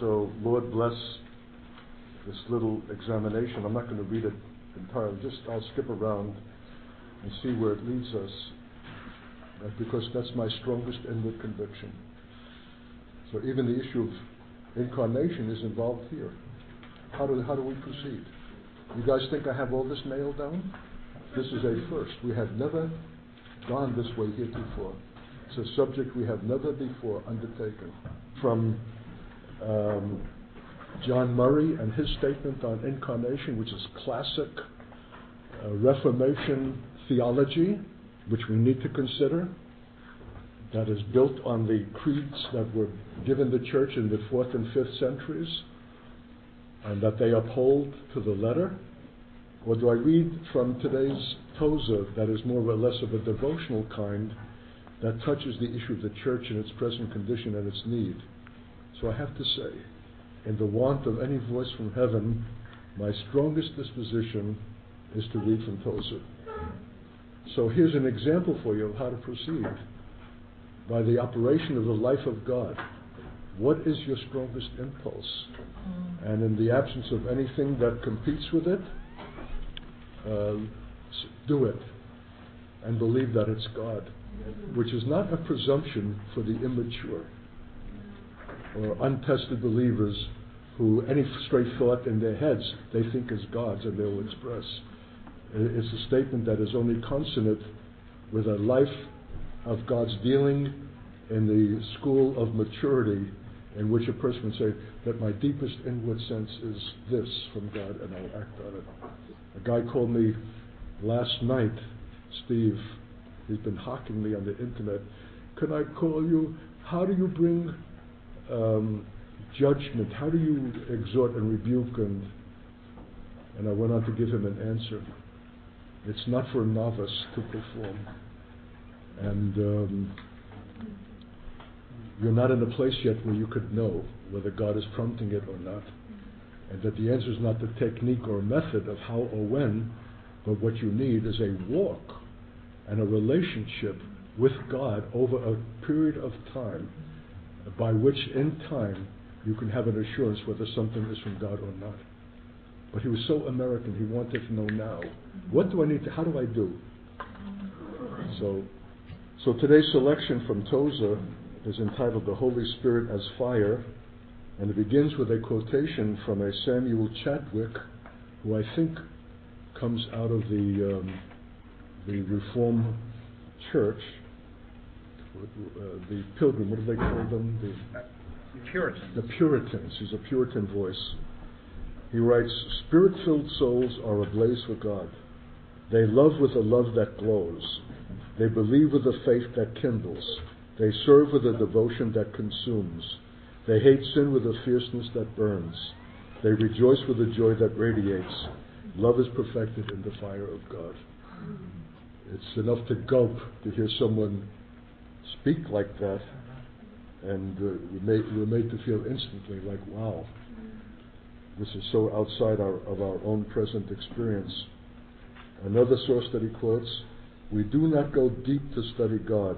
So, Lord bless this little examination. I'm not going to read it entirely, just I'll skip around and see where it leads us, uh, because that's my strongest inward conviction. So, even the issue of incarnation is involved here. How do, how do we proceed? You guys think I have all this nailed down? This is a first. We have never gone this way heretofore. It's a subject we have never before undertaken. From um, John Murray and his statement on incarnation, which is classic uh, Reformation theology, which we need to consider, that is built on the creeds that were given the church in the fourth and fifth centuries, and that they uphold to the letter. Or do I read from today's Tozer that is more or less of a devotional kind that touches the issue of the church in its present condition and its need? So I have to say, in the want of any voice from heaven, my strongest disposition is to read from Tozer. So here's an example for you of how to proceed. By the operation of the life of God, what is your strongest impulse? And in the absence of anything that competes with it, uh, do it and believe that it's God, which is not a presumption for the immature or untested believers who any straight thought in their heads they think is God's and they'll express. It's a statement that is only consonant with a life of God's dealing in the school of maturity in which a person would say that my deepest inward sense is this from God and I'll act on it. A guy called me last night, Steve, he's been hawking me on the internet. Can I call you? How do you bring um, judgment? How do you exhort and rebuke? And, and I went on to give him an answer. It's not for a novice to perform. And um, you're not in a place yet where you could know whether God is prompting it or not. And that the answer is not the technique or method of how or when, but what you need is a walk and a relationship with God over a period of time by which in time you can have an assurance whether something is from God or not. But he was so American, he wanted to know now. What do I need to, how do I do? So, so today's selection from Tozer is entitled The Holy Spirit as Fire, and it begins with a quotation from a Samuel Chadwick, who I think comes out of the, um, the Reform Church the pilgrim, what do they call them? The Puritans. The Puritans. He's a Puritan voice. He writes, Spirit filled souls are ablaze for God. They love with a love that glows. They believe with a faith that kindles. They serve with a devotion that consumes. They hate sin with a fierceness that burns. They rejoice with a joy that radiates. Love is perfected in the fire of God. It's enough to gulp to hear someone speak like that, and uh, we're, made, we're made to feel instantly like, wow, this is so outside our, of our own present experience. Another source that he quotes we do not go deep to study God,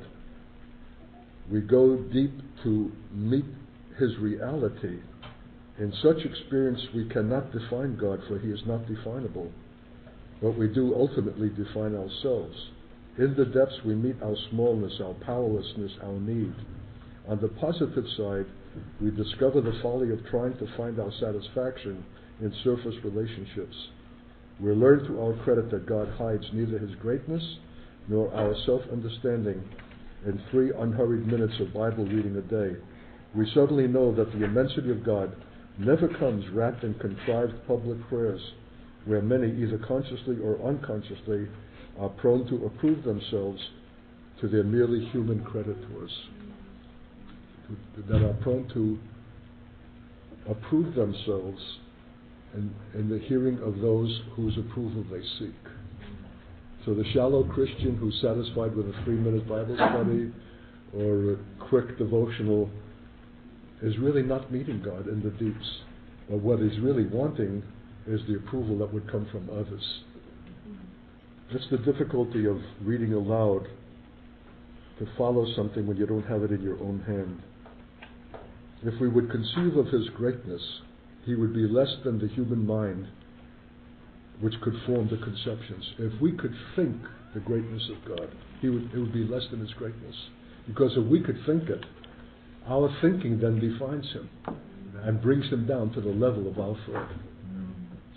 we go deep to meet his reality. In such experience, we cannot define God, for he is not definable. But we do ultimately define ourselves. In the depths, we meet our smallness, our powerlessness, our need. On the positive side, we discover the folly of trying to find our satisfaction in surface relationships. We learn to our credit that God hides neither his greatness nor our self understanding in three unhurried minutes of Bible reading a day. We suddenly know that the immensity of God never comes wrapped in contrived public prayers, where many, either consciously or unconsciously, are prone to approve themselves to their merely human creditors, that are prone to approve themselves in, in the hearing of those whose approval they seek. So the shallow Christian who's satisfied with a three minute Bible study or a quick devotional is really not meeting God in the deeps. But what he's really wanting is the approval that would come from others. That's the difficulty of reading aloud to follow something when you don't have it in your own hand. if we would conceive of his greatness, he would be less than the human mind which could form the conceptions. If we could think the greatness of God, he would, it would be less than his greatness. Because if we could think it, our thinking then defines him and brings him down to the level of our thought.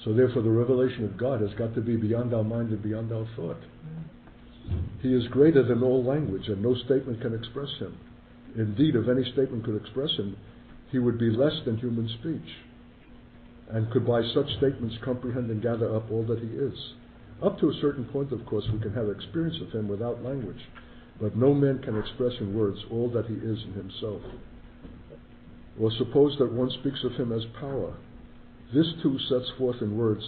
So therefore the revelation of God has got to be beyond our mind and beyond our thought. He is greater than all language and no statement can express him. Indeed, if any statement could express him, he would be less than human speech and could by such statements comprehend and gather up all that he is. Up to a certain point, of course, we can have experience of him without language, but no man can express in words all that he is in himself. Or suppose that one speaks of him as power. This too sets forth in words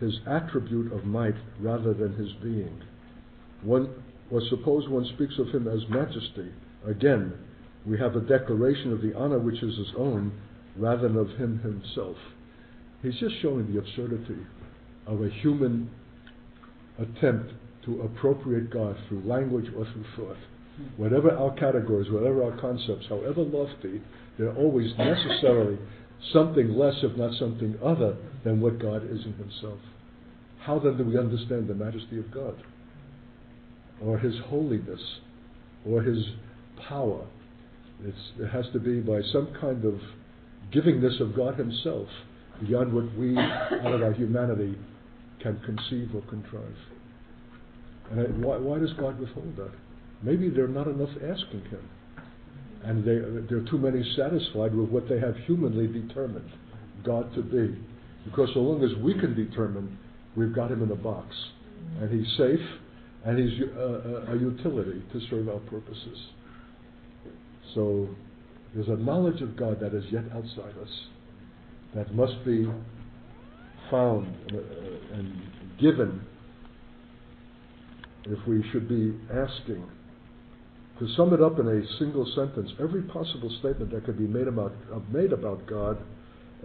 his attribute of might rather than his being. One, or suppose one speaks of him as majesty. Again, we have a declaration of the honor which is his own rather than of him himself. He's just showing the absurdity of a human attempt to appropriate God through language or through thought. Whatever our categories, whatever our concepts, however lofty, they're always necessarily something less, if not something other, than what God is in Himself. How then do we understand the majesty of God? Or His holiness? Or His power? It's, it has to be by some kind of givingness of God Himself beyond what we, out of our humanity, can conceive or contrive. And why, why does God withhold that? Maybe they're not enough asking Him. And they, there are too many satisfied with what they have humanly determined God to be. Because so long as we can determine, we've got Him in a box. And He's safe, and He's a, uh, uh, a utility to serve our purposes. So there's a knowledge of God that is yet outside us that must be found uh, and given if we should be asking. To sum it up in a single sentence, every possible statement that could be made about, uh, made about God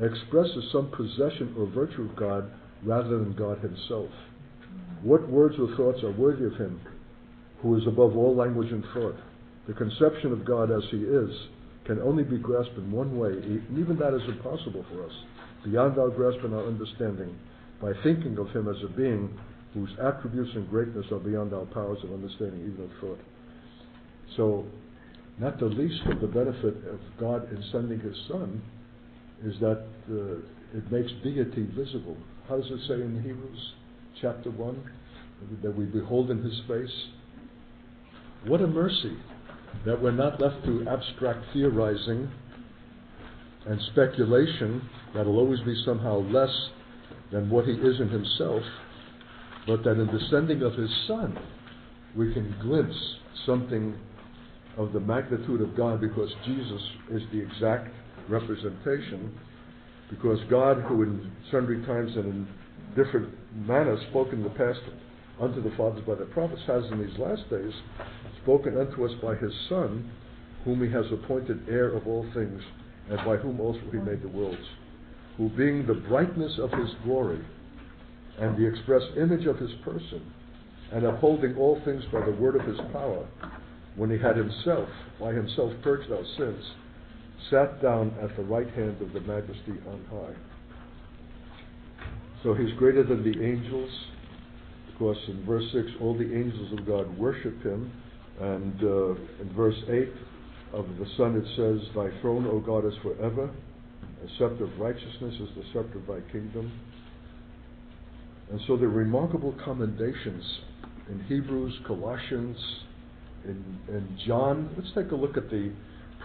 expresses some possession or virtue of God rather than God Himself. What words or thoughts are worthy of Him, who is above all language and thought? The conception of God as He is can only be grasped in one way, and even that is impossible for us, beyond our grasp and our understanding, by thinking of Him as a being whose attributes and greatness are beyond our powers of understanding, even of thought. So, not the least of the benefit of God in sending His Son is that uh, it makes deity visible. How does it say in Hebrews chapter 1? That we behold in His face. What a mercy that we're not left to abstract theorizing and speculation that'll always be somehow less than what he is in himself, but that in the sending of his Son, we can glimpse something of the magnitude of God because Jesus is the exact representation. Because God, who in sundry times and in different manners spoke in the past unto the fathers by the prophets, has in these last days spoken unto us by his Son, whom he has appointed heir of all things, and by whom also he made the worlds, who being the brightness of his glory, and the express image of his person, and upholding all things by the word of his power, when he had himself, by himself purged our sins, sat down at the right hand of the majesty on high. So he's greater than the angels, because in verse 6, all the angels of God worship him, and uh, in verse 8 of the Son it says, Thy throne, O God, is forever. A scepter of righteousness is the scepter of thy kingdom. And so the remarkable commendations in Hebrews, Colossians, in, in John. Let's take a look at the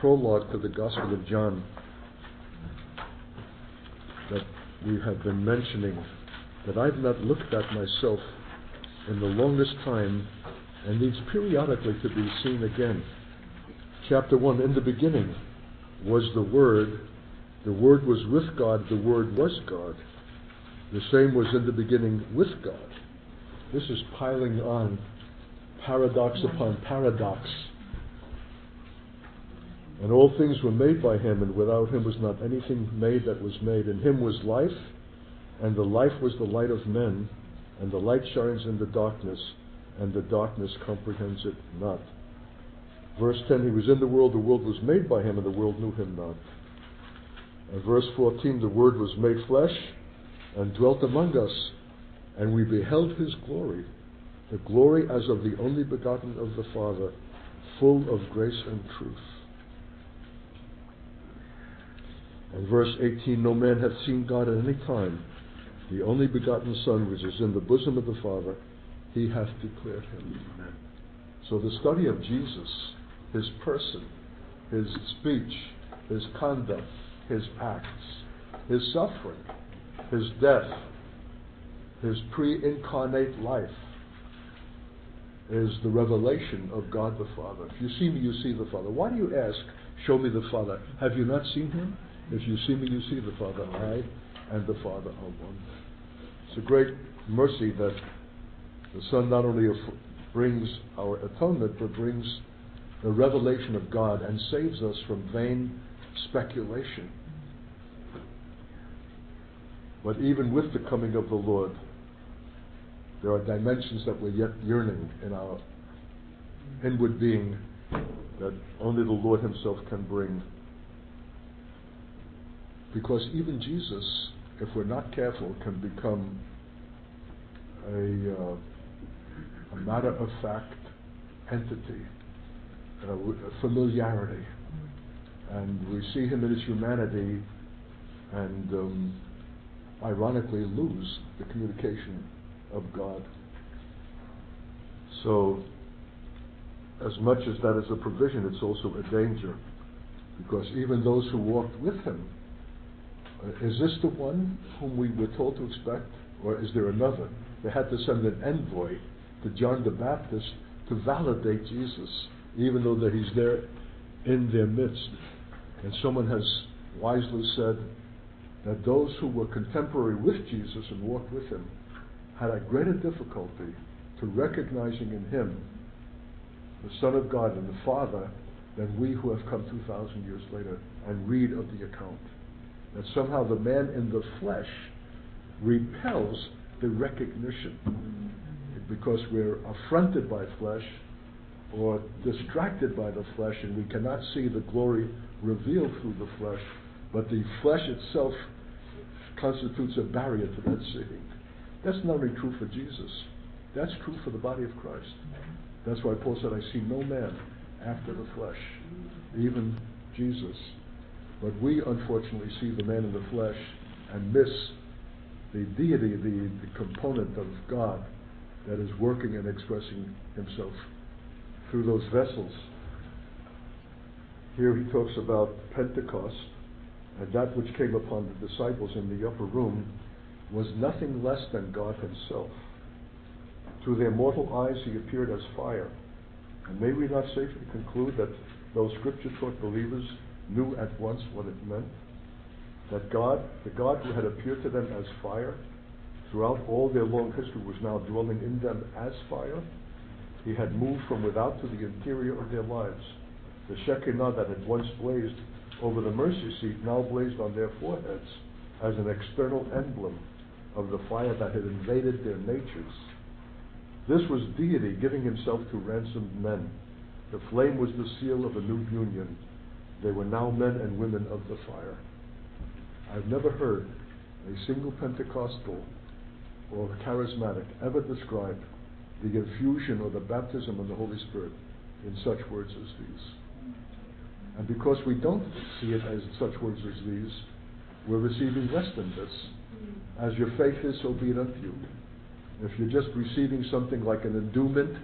prologue to the Gospel of John that we have been mentioning, that I've not looked at myself in the longest time and needs periodically to be seen again. Chapter 1 In the beginning was the Word, the Word was with God, the Word was God. The same was in the beginning with God. This is piling on paradox upon paradox. And all things were made by him, and without him was not anything made that was made. In him was life, and the life was the light of men, and the light shines in the darkness, and the darkness comprehends it not. Verse 10 He was in the world, the world was made by him, and the world knew him not. And verse 14, the Word was made flesh and dwelt among us, and we beheld his glory, the glory as of the only begotten of the Father, full of grace and truth. And verse 18, no man hath seen God at any time. The only begotten Son, which is in the bosom of the Father, he hath declared him. Amen. So the study of Jesus, his person, his speech, his conduct, his acts, his suffering, his death, his pre incarnate life, is the revelation of God the Father. If you see me, you see the Father. Why do you ask, Show me the Father? Have you not seen him? If you see me, you see the Father. I and the Father are one. It's a great mercy that the Son not only brings our atonement, but brings the revelation of God and saves us from vain speculation. But even with the coming of the Lord, there are dimensions that we're yet yearning in our inward being that only the Lord Himself can bring. Because even Jesus, if we're not careful, can become a, uh, a matter of fact entity, a, a familiarity. And we see him in his humanity and um, ironically lose the communication of God. So, as much as that is a provision, it's also a danger. Because even those who walked with him, uh, is this the one whom we were told to expect? Or is there another? They had to send an envoy to John the Baptist to validate Jesus, even though that he's there in their midst. And someone has wisely said that those who were contemporary with Jesus and walked with him had a greater difficulty to recognizing in him the Son of God and the Father than we who have come 2,000 years later and read of the account. That somehow the man in the flesh repels the recognition because we're affronted by flesh or distracted by the flesh and we cannot see the glory revealed through the flesh, but the flesh itself constitutes a barrier to that seeing. That's not only true for Jesus, that's true for the body of Christ. That's why Paul said, I see no man after the flesh, even Jesus. But we unfortunately see the man in the flesh and miss the deity, the, the component of God that is working and expressing himself through those vessels. Here he talks about Pentecost, and that which came upon the disciples in the upper room was nothing less than God himself. To their mortal eyes he appeared as fire. And may we not safely conclude that those scripture taught believers knew at once what it meant? That God, the God who had appeared to them as fire, throughout all their long history was now dwelling in them as fire. He had moved from without to the interior of their lives. The Shekinah that had once blazed over the mercy seat now blazed on their foreheads as an external emblem of the fire that had invaded their natures. This was deity giving himself to ransomed men. The flame was the seal of a new union. They were now men and women of the fire. I've never heard a single Pentecostal or charismatic ever describe the infusion or the baptism of the Holy Spirit in such words as these. And because we don't see it as such words as these, we're receiving less than this. As your faith is, so be it unto you. If you're just receiving something like an endowment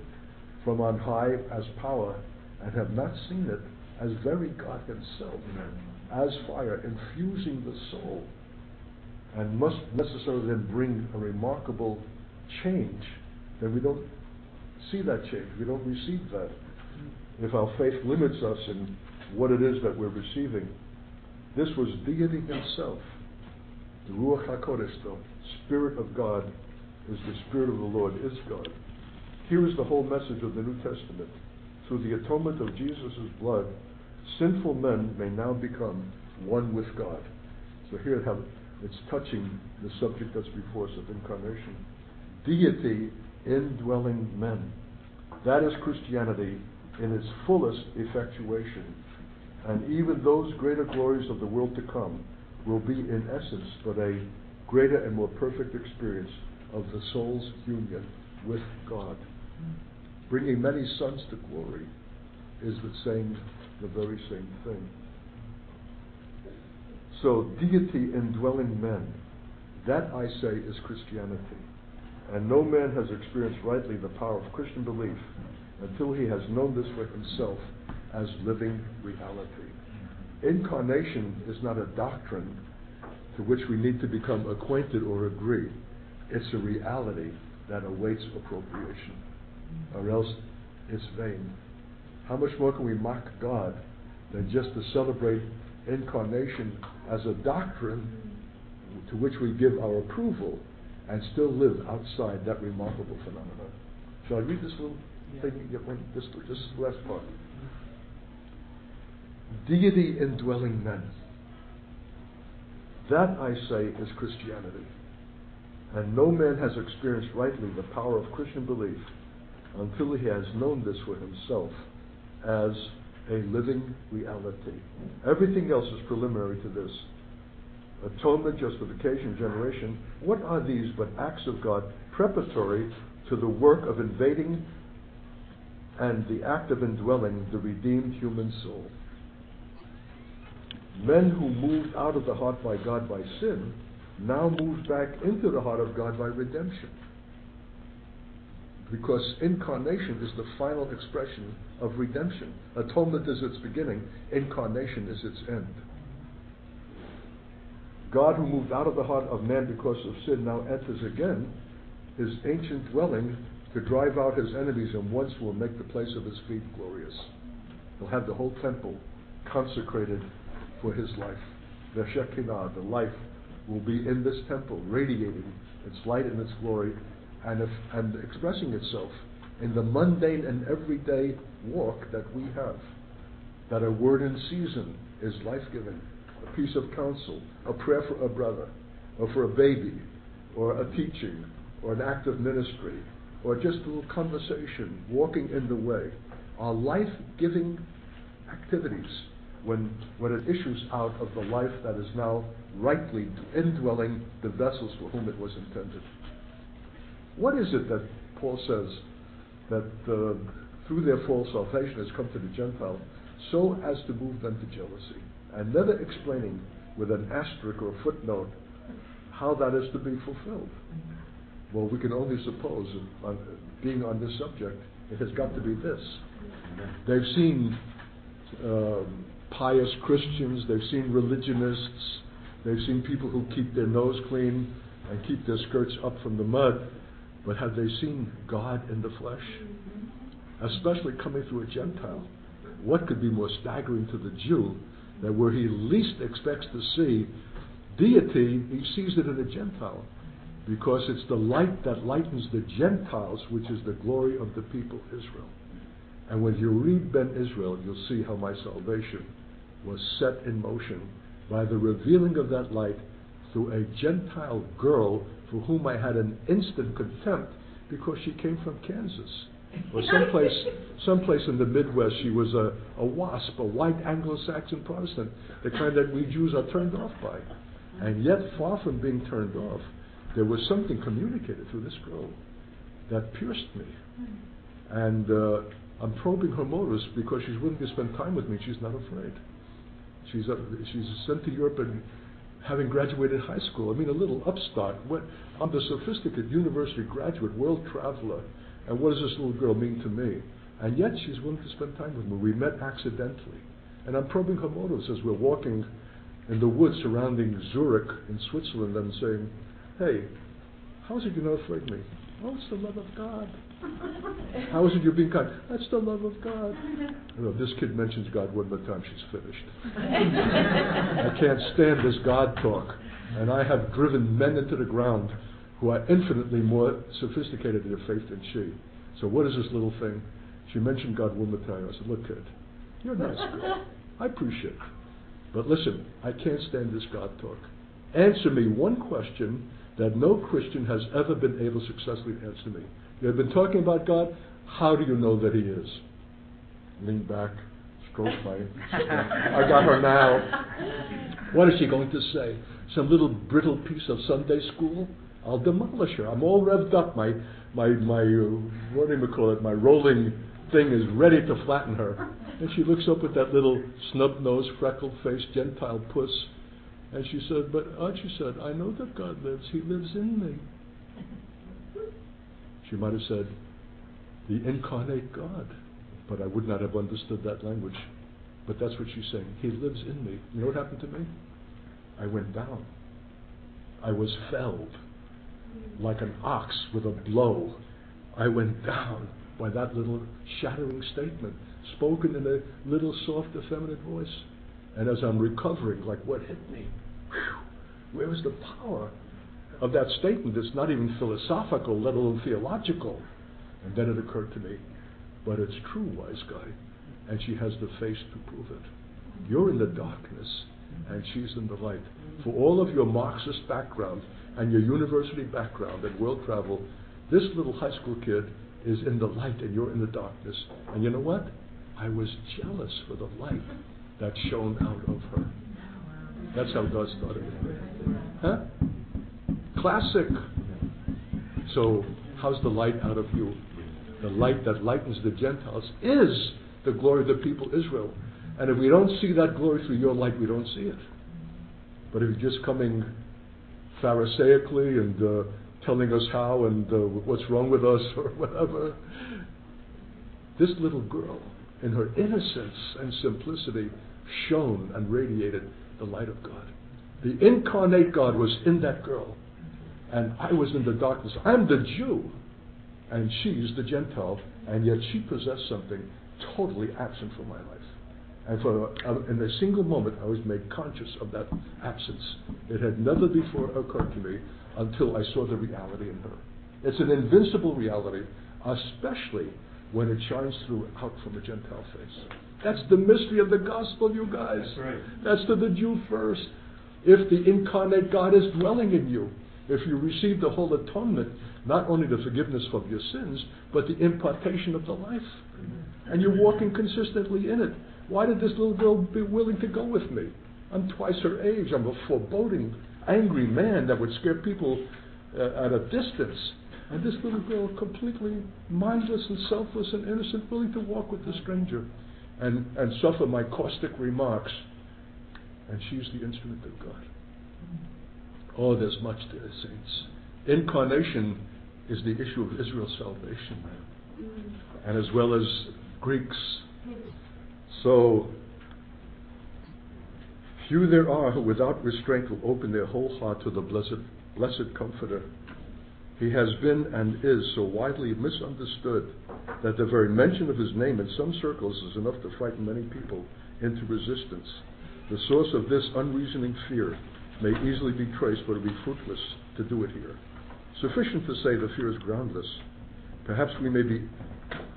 from on high as power and have not seen it as very God Himself, as fire, infusing the soul, and must necessarily then bring a remarkable change, then we don't see that change. We don't receive that. If our faith limits us in what it is that we're receiving, this was deity Himself. The Ruach HaKodesh, the Spirit of God, is the Spirit of the Lord, is God. Here is the whole message of the New Testament. Through the atonement of Jesus' blood, sinful men may now become one with God. So here it's touching the subject that's before us of incarnation. Deity indwelling men. That is Christianity in its fullest effectuation. And even those greater glories of the world to come will be in essence but a greater and more perfect experience of the soul's union with God. Bringing many sons to glory is the same, the very same thing. So, deity indwelling men, that I say is Christianity. And no man has experienced rightly the power of Christian belief until he has known this for himself as living reality. Incarnation is not a doctrine to which we need to become acquainted or agree. It's a reality that awaits appropriation, or else it's vain. How much more can we mock God than just to celebrate incarnation as a doctrine to which we give our approval and still live outside that remarkable phenomenon? Shall I read this little thing? This, this last part. Deity indwelling men. That, I say, is Christianity. And no man has experienced rightly the power of Christian belief until he has known this for himself as a living reality. Everything else is preliminary to this. Atonement, justification, generation. What are these but acts of God preparatory to the work of invading and the act of indwelling the redeemed human soul? Men who moved out of the heart by God by sin now moved back into the heart of God by redemption. Because incarnation is the final expression of redemption. Atonement is its beginning, incarnation is its end. God, who moved out of the heart of man because of sin, now enters again his ancient dwelling to drive out his enemies and once will make the place of his feet glorious. He'll have the whole temple consecrated for his life. The Shekinah, the life, will be in this temple, radiating its light and its glory, and, if, and expressing itself in the mundane and everyday walk that we have. That a word in season is life giving, a piece of counsel, a prayer for a brother, or for a baby, or a teaching, or an act of ministry, or just a little conversation, walking in the way, are life giving activities when, when it issues out of the life that is now rightly indwelling the vessels for whom it was intended. What is it that Paul says that uh, through their false salvation has come to the Gentile so as to move them to jealousy? And never explaining with an asterisk or a footnote how that is to be fulfilled. Well, we can only suppose, uh, being on this subject, it has got to be this. They've seen um, pious Christians, they've seen religionists, they've seen people who keep their nose clean and keep their skirts up from the mud, but have they seen God in the flesh? Mm-hmm. Especially coming through a Gentile. What could be more staggering to the Jew that where he least expects to see deity, he sees it in a Gentile? Because it's the light that lightens the Gentiles, which is the glory of the people Israel. And when you read Ben Israel, you'll see how my salvation was set in motion by the revealing of that light through a Gentile girl for whom I had an instant contempt because she came from Kansas. Or someplace, someplace in the Midwest, she was a, a wasp, a white Anglo-Saxon Protestant, the kind that we Jews are turned off by. And yet, far from being turned off, there was something communicated through this girl that pierced me. And uh, I'm probing her motives because she's willing to spend time with me. She's not afraid. She's, a, she's sent to Europe and having graduated high school. I mean, a little upstart. What, I'm the sophisticated university graduate, world traveler. And what does this little girl mean to me? And yet she's willing to spend time with me. We met accidentally. And I'm probing her motives as we're walking in the woods surrounding Zurich in Switzerland and saying, hey, how is it you're not afraid of me? Oh, it's the love of God. How is it you're being kind? That's the love of God. You know, this kid mentions God one more time, she's finished. I can't stand this God talk. And I have driven men into the ground who are infinitely more sophisticated in their faith than she. So what is this little thing? She mentioned God one more time. I said, look, kid, you're nice girl. I appreciate it. But listen, I can't stand this God talk. Answer me one question that no Christian has ever been able to successfully answer me. You have been talking about God. How do you know that He is? Lean back, stroke my. I got her now. What is she going to say? Some little brittle piece of Sunday school? I'll demolish her. I'm all revved up. My, my, my, uh, what do you call it? My rolling thing is ready to flatten her. And she looks up with that little snub-nosed, freckled-faced Gentile puss. And she said, but Art, she said, I know that God lives. He lives in me. She might have said, the incarnate God. But I would not have understood that language. But that's what she's saying. He lives in me. You know what happened to me? I went down. I was felled like an ox with a blow. I went down by that little shattering statement, spoken in a little soft, effeminate voice. And as I'm recovering, like what hit me? Whew, where was the power of that statement? It's not even philosophical, let alone theological. And then it occurred to me, but it's true, wise guy. And she has the face to prove it. You're in the darkness, and she's in the light. For all of your Marxist background and your university background and world travel, this little high school kid is in the light and you're in the darkness. And you know what? I was jealous for the light that shone out of her. That's how God started it. Huh? Classic. So, how's the light out of you? The light that lightens the Gentiles is the glory of the people Israel. And if we don't see that glory through your light, we don't see it. But if you're just coming Pharisaically and uh, telling us how and uh, what's wrong with us or whatever, this little girl, in her innocence and simplicity, shone and radiated the light of God. The incarnate God was in that girl, and I was in the darkness. I'm the Jew, and she's the Gentile, and yet she possessed something totally absent from my life. And for uh, in a single moment, I was made conscious of that absence. It had never before occurred to me until I saw the reality in her. It's an invincible reality, especially when it shines through out from a Gentile face. That's the mystery of the gospel, you guys. That's right. That's to the Jew first. If the incarnate God is dwelling in you, if you receive the whole atonement, not only the forgiveness of your sins, but the impartation of the life. And you're walking consistently in it. Why did this little girl be willing to go with me? I'm twice her age. I'm a foreboding, angry man that would scare people uh, at a distance. And this little girl, completely mindless and selfless and innocent, willing to walk with the stranger and, and suffer my caustic remarks. And she's the instrument of God. Oh, there's much to saints. Incarnation is the issue of Israel's salvation, mm. and as well as Greeks. Mm. So, few there are who without restraint will open their whole heart to the blessed, blessed Comforter. He has been and is so widely misunderstood that the very mention of his name in some circles is enough to frighten many people into resistance. The source of this unreasoning fear may easily be traced, but it would be fruitless to do it here. Sufficient to say the fear is groundless. Perhaps we may be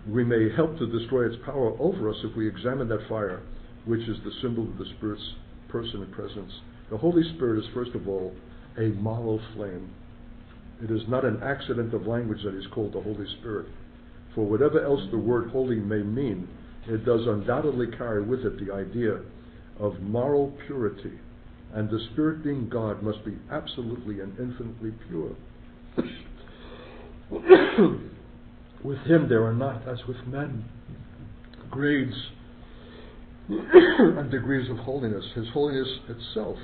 we may help to destroy its power over us if we examine that fire, which is the symbol of the Spirit's person and presence. The Holy Spirit is, first of all, a moral flame. It is not an accident of language that is called the Holy Spirit. For whatever else the word holy may mean, it does undoubtedly carry with it the idea of moral purity. And the Spirit being God must be absolutely and infinitely pure. with Him there are not, as with men, grades and degrees of holiness. His holiness itself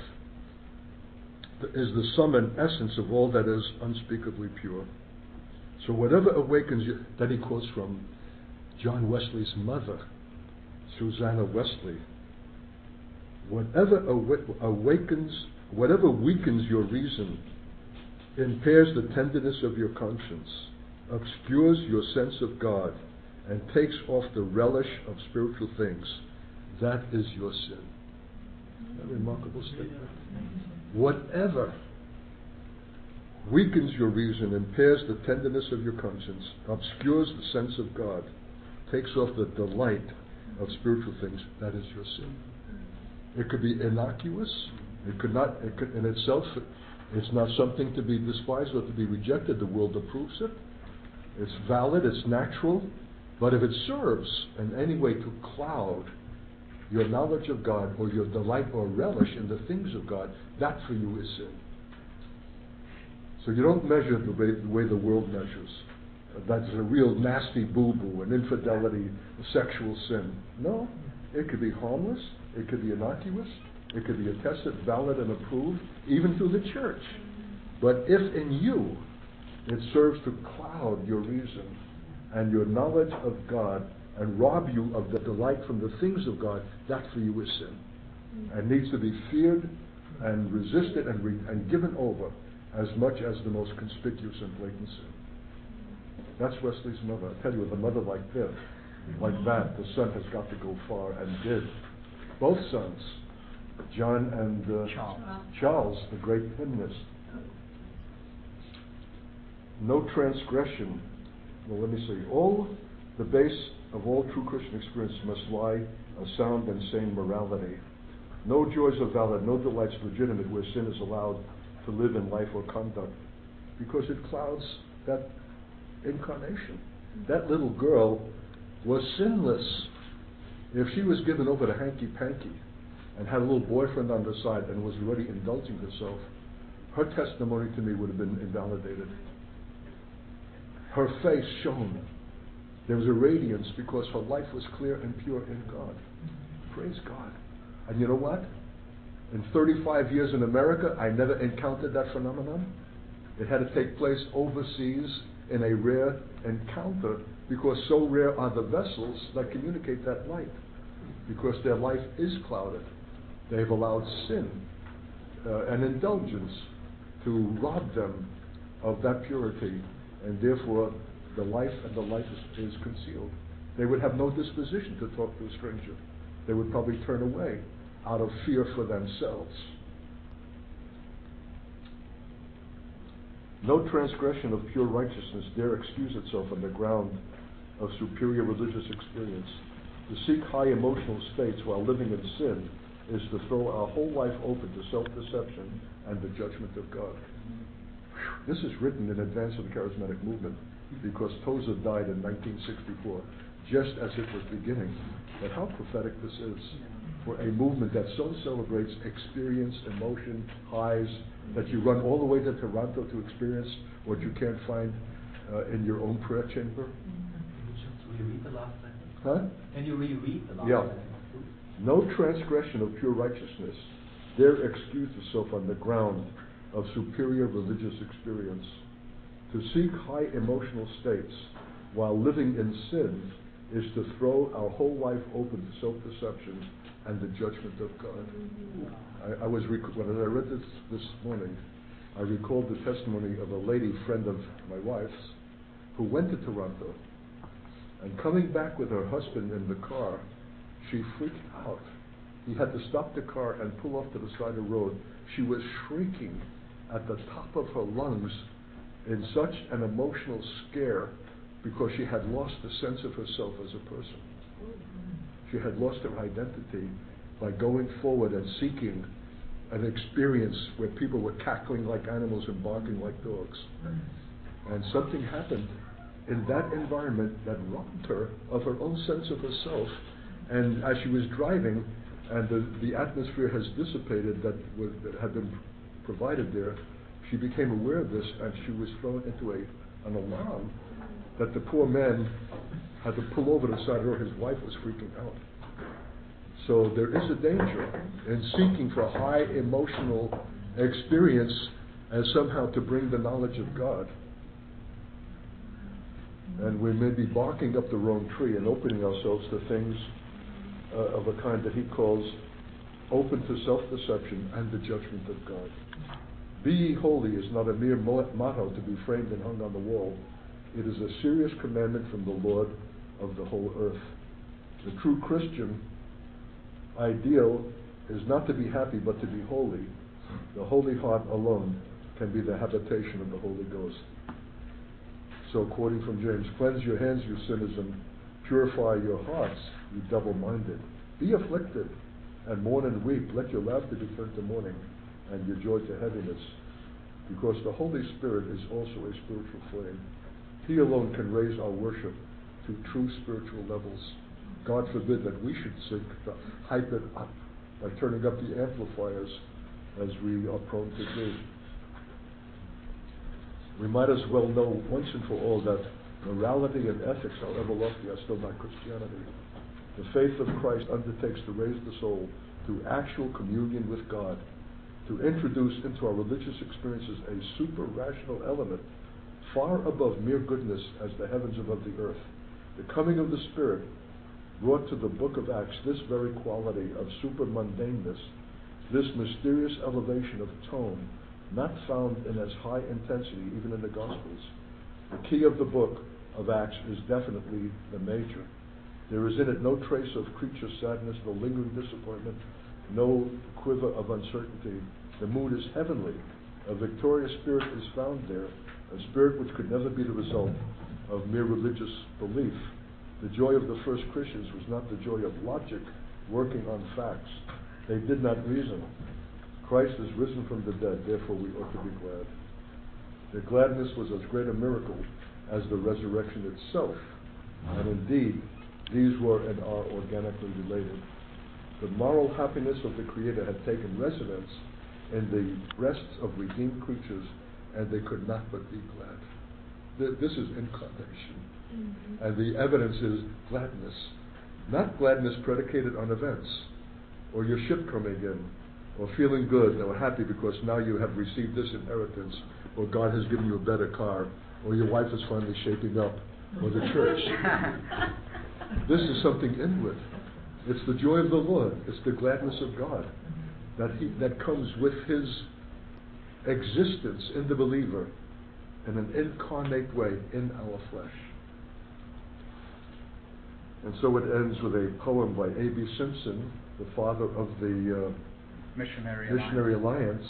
is the sum and essence of all that is unspeakably pure. So whatever awakens you, that he quotes from John Wesley's mother, Susanna Wesley, whatever awakens, whatever weakens your reason, impairs the tenderness of your conscience, obscures your sense of God, and takes off the relish of spiritual things, that is your sin. A remarkable statement. Whatever weakens your reason, impairs the tenderness of your conscience, obscures the sense of God, takes off the delight of spiritual things, that is your sin. It could be innocuous. It could not, it could, in itself, it's not something to be despised or to be rejected. The world approves it. It's valid, it's natural. But if it serves in any way to cloud your knowledge of God or your delight or relish in the things of God, that for you is sin. So you don't measure the way the, way the world measures. That's a real nasty boo boo, an infidelity, a sexual sin. No, it could be harmless, it could be innocuous, it could be attested, valid, and approved, even through the church. But if in you it serves to cloud your reason and your knowledge of God and rob you of the delight from the things of God, that for you is sin. Mm. And needs to be feared and resisted and, re- and given over as much as the most conspicuous and blatant sin. That's Wesley's mother. I tell you, with a mother like this, like that, the son has got to go far and did. Both sons, John and uh, Charles. Charles, the great hymnist. No transgression. Well, let me see. All the base of all true Christian experience must lie a sound and sane morality. No joys are valid, no delights legitimate where sin is allowed to live in life or conduct, because it clouds that incarnation. That little girl was sinless. If she was given over to hanky panky and had a little boyfriend on the side and was already indulging herself, her testimony to me would have been invalidated. Her face shone. There was a radiance because her life was clear and pure in God. Praise God. And you know what? In 35 years in America, I never encountered that phenomenon. It had to take place overseas in a rare encounter because so rare are the vessels that communicate that light. Because their life is clouded. They've allowed sin uh, and indulgence to rob them of that purity, and therefore the life and the life is, is concealed. They would have no disposition to talk to a stranger. They would probably turn away out of fear for themselves. No transgression of pure righteousness dare excuse itself on the ground of superior religious experience. To seek high emotional states while living in sin is to throw our whole life open to self deception and the judgment of God. This is written in advance of the charismatic movement because Tozer died in 1964, just as it was beginning. But how prophetic this is for a movement that so celebrates experience, emotion, highs, that you run all the way to Toronto to experience what you can't find uh, in your own prayer chamber? Can you reread the last sentence? Huh? Can you reread the last Yeah. sentence? No transgression of pure righteousness dare excuse itself on the ground of superior religious experience. To seek high emotional states while living in sin is to throw our whole life open to self deception and the judgment of God. I, I was rec- when I read this this morning, I recalled the testimony of a lady friend of my wife's who went to Toronto and coming back with her husband in the car, she freaked out. He had to stop the car and pull off to the side of the road. She was shrieking at the top of her lungs in such an emotional scare because she had lost the sense of herself as a person. She had lost her identity by going forward and seeking an experience where people were cackling like animals and barking like dogs. And something happened in that environment that robbed her of her own sense of herself. And as she was driving, and the, the atmosphere has dissipated that, was, that had been provided there, she became aware of this and she was thrown into a, an alarm that the poor man had to pull over to the side of the road. His wife was freaking out. So there is a danger in seeking for high emotional experience as somehow to bring the knowledge of God. And we may be barking up the wrong tree and opening ourselves to things uh, of a kind that he calls open to self deception and the judgment of God. Be holy is not a mere motto to be framed and hung on the wall. It is a serious commandment from the Lord of the whole earth. The true Christian ideal is not to be happy but to be holy. The holy heart alone can be the habitation of the Holy Ghost. So, quoting from James, cleanse your hands, you sinners, and purify your hearts, you double minded. Be afflicted and mourn and weep. Let your laughter be turned to mourning and your joy to heaviness. Because the Holy Spirit is also a spiritual flame. He alone can raise our worship to true spiritual levels. God forbid that we should seek to uh, hype it up by turning up the amplifiers as we are prone to do. We might as well know once and for all that morality and ethics, however lofty, are still not Christianity. The faith of Christ undertakes to raise the soul to actual communion with God, to introduce into our religious experiences a super rational element far above mere goodness as the heavens above the earth. The coming of the Spirit brought to the book of Acts this very quality of super mundaneness, this mysterious elevation of tone, not found in as high intensity even in the Gospels. The key of the book of Acts is definitely the major. There is in it no trace of creature sadness, no lingering disappointment, no quiver of uncertainty. The mood is heavenly. A victorious spirit is found there, a spirit which could never be the result of mere religious belief. The joy of the first Christians was not the joy of logic working on facts. They did not reason. Christ is risen from the dead, therefore we ought to be glad. Their gladness was as great a miracle as the resurrection itself. And indeed, these were and are organically related. The moral happiness of the Creator had taken residence in the breasts of redeemed creatures, and they could not but be glad. This is incarnation. Mm-hmm. And the evidence is gladness. Not gladness predicated on events, or your ship coming in, or feeling good or happy because now you have received this inheritance, or God has given you a better car, or your wife is finally shaping up, or the church. this is something inward. It's the joy of the Lord. It's the gladness of God that he, that comes with His existence in the believer in an incarnate way in our flesh. And so it ends with a poem by A.B. Simpson, the father of the uh, Missionary, Missionary Alliance. Alliance,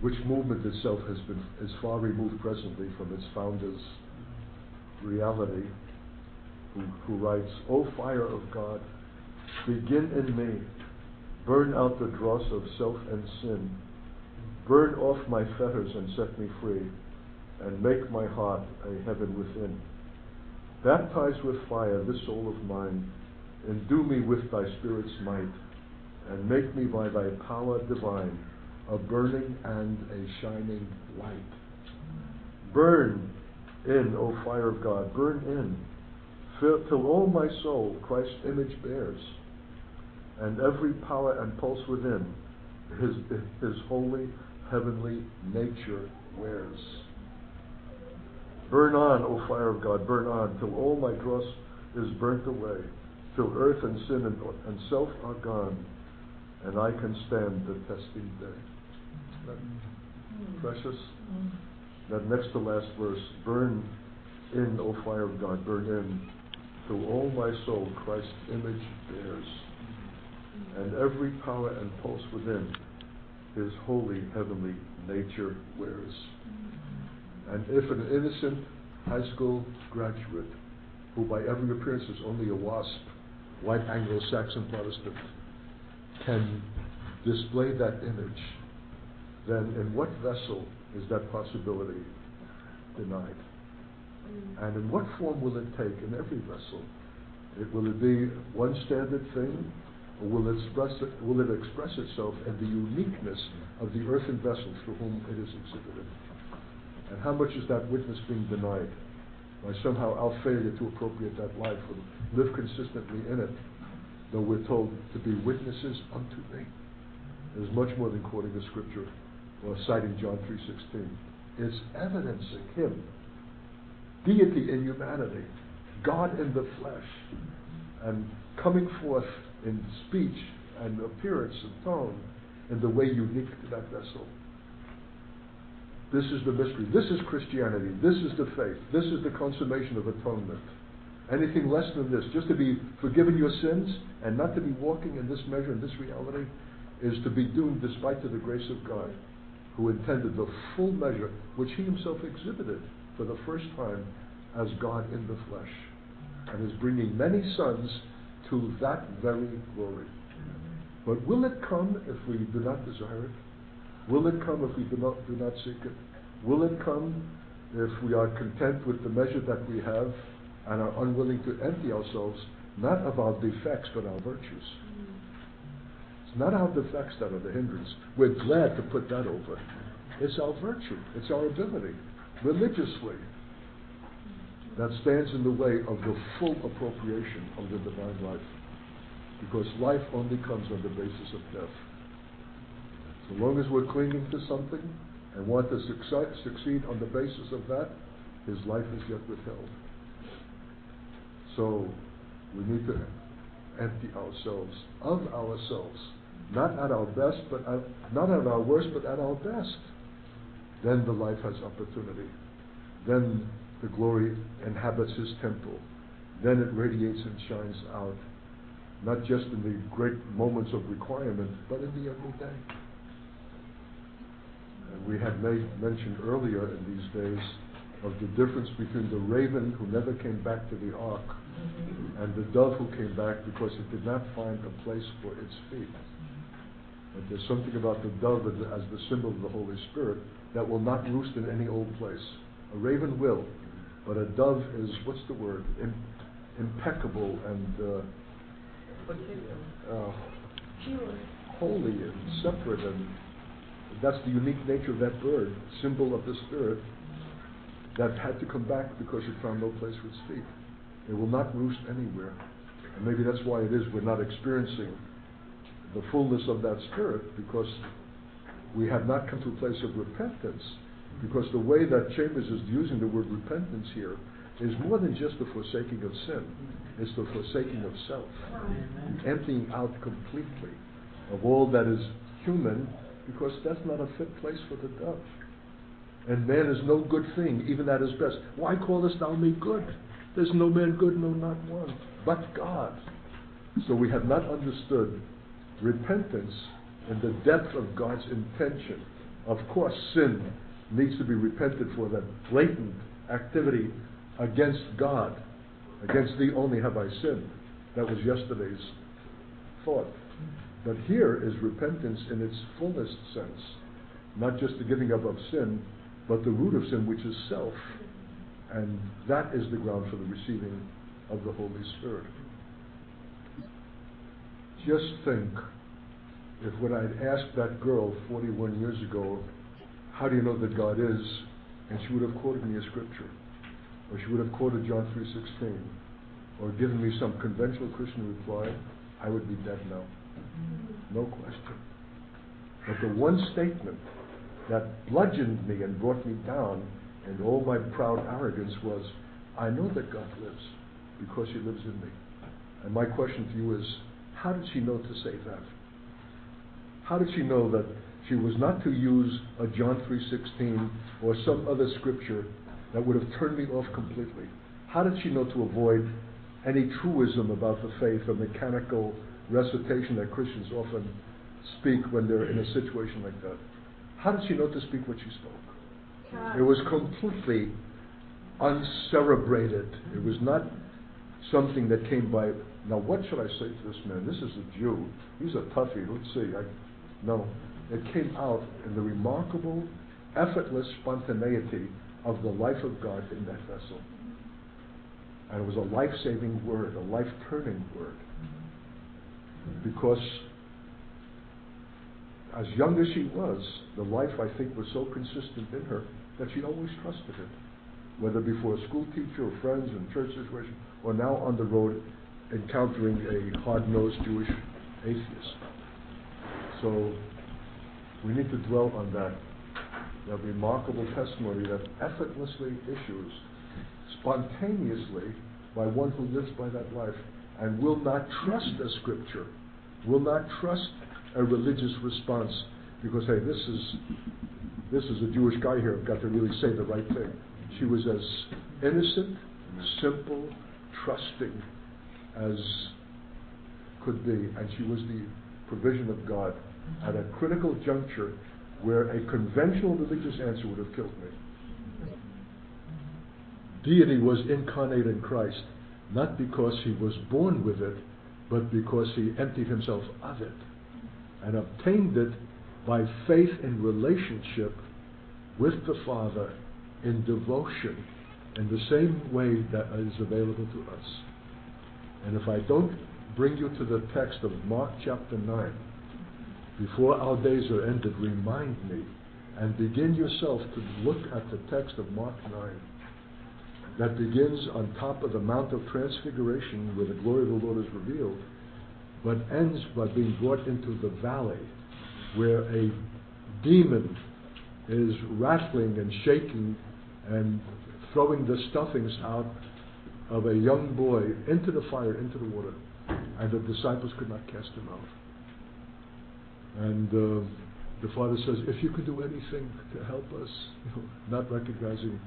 which movement itself has been is far removed presently from its founder's reality, who, who writes, O fire of God, begin in me, burn out the dross of self and sin, burn off my fetters and set me free, and make my heart a heaven within. Baptize with fire this soul of mine, endue me with thy Spirit's might, and make me by thy power divine a burning and a shining light. Burn in, O fire of God, burn in, till all my soul Christ's image bears, and every power and pulse within his, his holy heavenly nature wears. Burn on, O fire of God, burn on, till all my dross is burnt away, till earth and sin and, and self are gone, and I can stand the testing day. That precious? That next to last verse, burn in, O fire of God, burn in, till all my soul Christ's image bears, and every power and pulse within his holy heavenly nature wears. And if an innocent high school graduate, who by every appearance is only a wasp, white Anglo Saxon Protestant, can display that image, then in what vessel is that possibility denied? Mm. And in what form will it take in every vessel? It, will it be one standard thing, will it, express it, will it express itself in the uniqueness of the earthen vessel through whom it is exhibited? And how much is that witness being denied by somehow our failure to appropriate that life or live consistently in it, though we're told to be witnesses unto me? It is much more than quoting the scripture or citing John 3.16. It's evidencing Him, deity in humanity, God in the flesh, and coming forth in speech and appearance and tone in the way unique to that vessel. This is the mystery. This is Christianity. This is the faith. This is the consummation of atonement. Anything less than this, just to be forgiven your sins and not to be walking in this measure, in this reality, is to be doomed despite to the grace of God, who intended the full measure which he himself exhibited for the first time as God in the flesh, and is bringing many sons to that very glory. But will it come if we do not desire it? Will it come if we do not, do not seek it? Will it come if we are content with the measure that we have and are unwilling to empty ourselves not of our defects but our virtues. It's not our defects that are the hindrance. We're glad to put that over. It's our virtue, it's our ability, religiously, that stands in the way of the full appropriation of the divine life. Because life only comes on the basis of death. So long as we're clinging to something and want to succeed on the basis of that, his life is yet withheld. So we need to empty ourselves of ourselves, not at our best, but at, not at our worst, but at our best. Then the life has opportunity. Then the glory inhabits his temple. Then it radiates and shines out, not just in the great moments of requirement, but in the everyday. And we had made mention earlier in these days of the difference between the raven who never came back to the ark and the dove who came back because it did not find a place for its feet. But there's something about the dove as the symbol of the Holy Spirit that will not roost in any old place. A raven will, but a dove is, what's the word? Im- impeccable and uh, uh, holy and separate, and that's the unique nature of that bird, symbol of the Spirit, that had to come back because it found no place for its feet. It will not roost anywhere. And maybe that's why it is we're not experiencing the fullness of that Spirit because we have not come to a place of repentance. Because the way that Chambers is using the word repentance here is more than just the forsaking of sin, it's the forsaking of self, emptying out completely of all that is human, because that's not a fit place for the dove. And man is no good thing, even at his best. Why callest thou me good? There's no man good, no, not one, but God. So we have not understood repentance in the depth of God's intention. Of course, sin needs to be repented for that blatant activity against God. Against thee only have I sinned. That was yesterday's thought. But here is repentance in its fullest sense. Not just the giving up of sin, but the root of sin, which is self. And that is the ground for the receiving of the Holy Spirit. Just think if when I'd asked that girl 41 years ago, how do you know that God is? And she would have quoted me a scripture. Or she would have quoted John 3.16. Or given me some conventional Christian reply, I would be dead now. No question. But the one statement that bludgeoned me and brought me down and all my proud arrogance was, I know that God lives because He lives in me. And my question to you is, how did she know to say that? How did she know that she was not to use a John 3.16 or some other scripture that would have turned me off completely? How did she know to avoid any truism about the faith or mechanical recitation that Christians often speak when they're in a situation like that? How did she know to speak what she spoke? It was completely uncerebrated. It was not something that came by. Now, what should I say to this man? This is a Jew. He's a toughie. Let's see. I, no, it came out in the remarkable, effortless spontaneity of the life of God in that vessel. And it was a life saving word, a life turning word. Because as young as she was, the life I think was so consistent in her that she always trusted it. Whether before a school teacher or friends in church situation, or now on the road encountering a hard nosed Jewish atheist. So we need to dwell on that, that remarkable testimony that effortlessly issues spontaneously by one who lives by that life and will not trust a scripture, will not trust a religious response because hey, this is this is a Jewish guy here. I've got to really say the right thing. She was as innocent, simple, trusting as could be, and she was the provision of God at a critical juncture where a conventional religious answer would have killed me. Deity was incarnate in Christ, not because he was born with it, but because he emptied himself of it and obtained it by faith in relationship with the Father in devotion in the same way that is available to us. And if I don't bring you to the text of Mark chapter 9, before our days are ended, remind me and begin yourself to look at the text of Mark 9 that begins on top of the Mount of Transfiguration where the glory of the Lord is revealed, but ends by being brought into the valley where a demon is rattling and shaking and throwing the stuffings out of a young boy into the fire, into the water, and the disciples could not cast him out. And uh, the father says, if you could do anything to help us, you know, not recognizing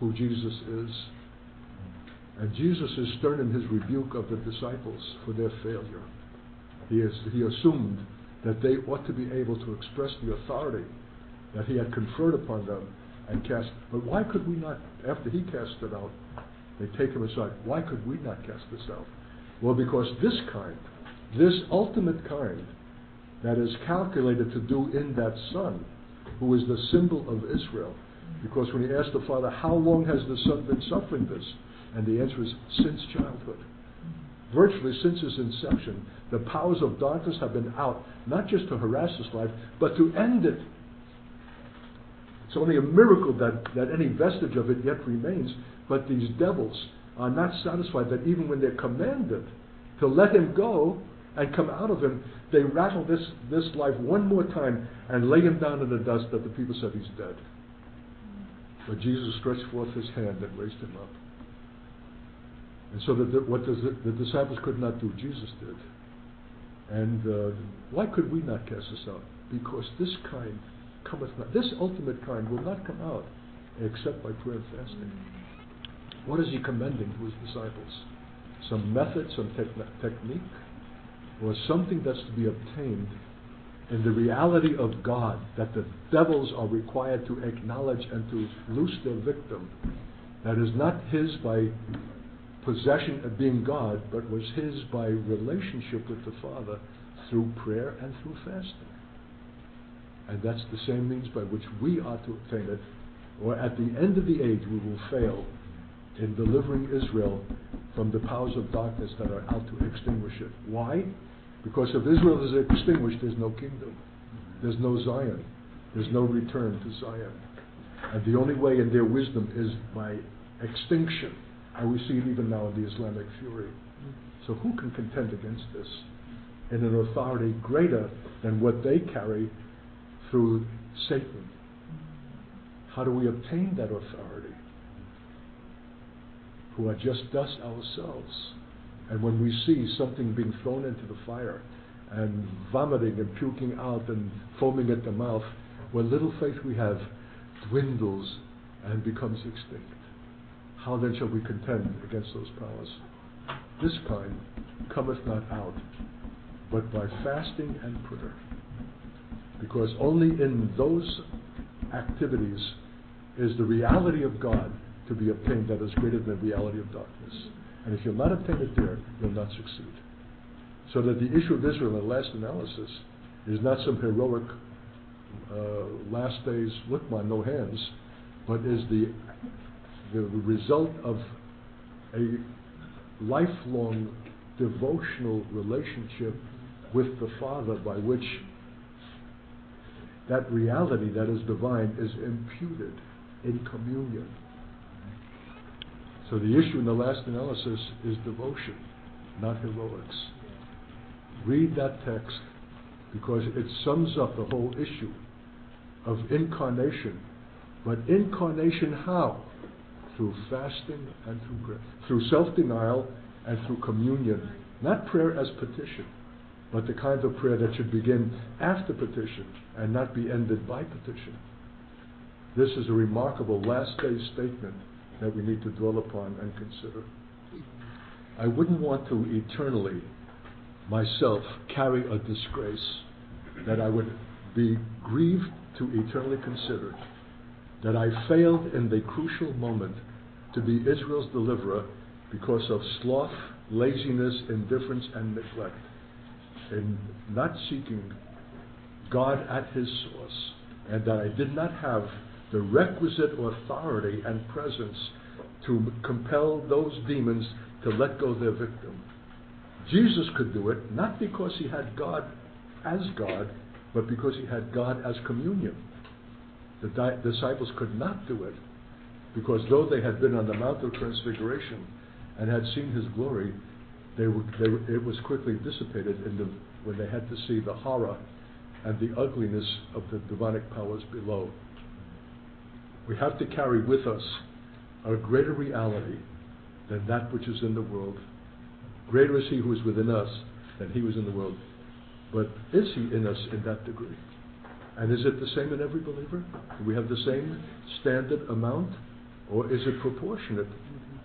who Jesus is. And Jesus is stern in his rebuke of the disciples for their failure. He, is, he assumed that they ought to be able to express the authority that he had conferred upon them and cast. But why could we not, after he cast it out, they take him aside. Why could we not cast this out? Well, because this kind, this ultimate kind, that is calculated to do in that Son, who is the symbol of Israel. Because when he asked the Father, How long has the Son been suffering this? And the answer is, Since childhood. Virtually since his inception, the powers of darkness have been out, not just to harass his life, but to end it. It's only a miracle that, that any vestige of it yet remains. But these devils are not satisfied that even when they're commanded to let him go and come out of him, they rattle this, this life one more time and lay him down in the dust that the people said he's dead. But Jesus stretched forth his hand and raised him up. And so that the, what does the, the disciples could not do, Jesus did. And uh, why could we not cast this out? Because this kind cometh not. This ultimate kind will not come out except by prayer and fasting. What is he commending to his disciples? Some method, some technique, or something that's to be obtained in the reality of God that the devils are required to acknowledge and to loose their victim that is not his by possession of being God, but was his by relationship with the Father through prayer and through fasting. And that's the same means by which we are to obtain it, or at the end of the age we will fail in delivering Israel from the powers of darkness that are out to extinguish it. Why? Because if Israel is extinguished, there's no kingdom. There's no Zion. There's no return to Zion. And the only way in their wisdom is by extinction. And we see it even now in the Islamic fury. So who can contend against this in an authority greater than what they carry through Satan? How do we obtain that authority? Who are just dust ourselves. And when we see something being thrown into the fire and vomiting and puking out and foaming at the mouth, what little faith we have dwindles and becomes extinct. How then shall we contend against those powers? This kind cometh not out, but by fasting and prayer. Because only in those activities is the reality of God to be obtained that is greater than the reality of darkness. And if you'll not it there, you'll not succeed. So that the issue of Israel in last analysis is not some heroic uh, last days, look, my no hands, but is the, the result of a lifelong devotional relationship with the Father by which that reality that is divine is imputed in communion so the issue in the last analysis is devotion, not heroics. Read that text because it sums up the whole issue of incarnation. But incarnation how? Through fasting and through prayer. Through self denial and through communion. Not prayer as petition, but the kind of prayer that should begin after petition and not be ended by petition. This is a remarkable last day statement that we need to dwell upon and consider. I wouldn't want to eternally myself carry a disgrace that I would be grieved to eternally consider that I failed in the crucial moment to be Israel's deliverer because of sloth, laziness, indifference, and neglect, in not seeking God at His source, and that I did not have the requisite authority and presence to compel those demons to let go their victim. Jesus could do it not because he had God as God, but because he had God as communion. The di- disciples could not do it because though they had been on the Mount of Transfiguration and had seen his glory, they were, they were, it was quickly dissipated the, when they had to see the horror and the ugliness of the demonic powers below. We have to carry with us a greater reality than that which is in the world. Greater is he who is within us than he who is in the world. But is he in us in that degree? And is it the same in every believer? Do we have the same standard amount? Or is it proportionate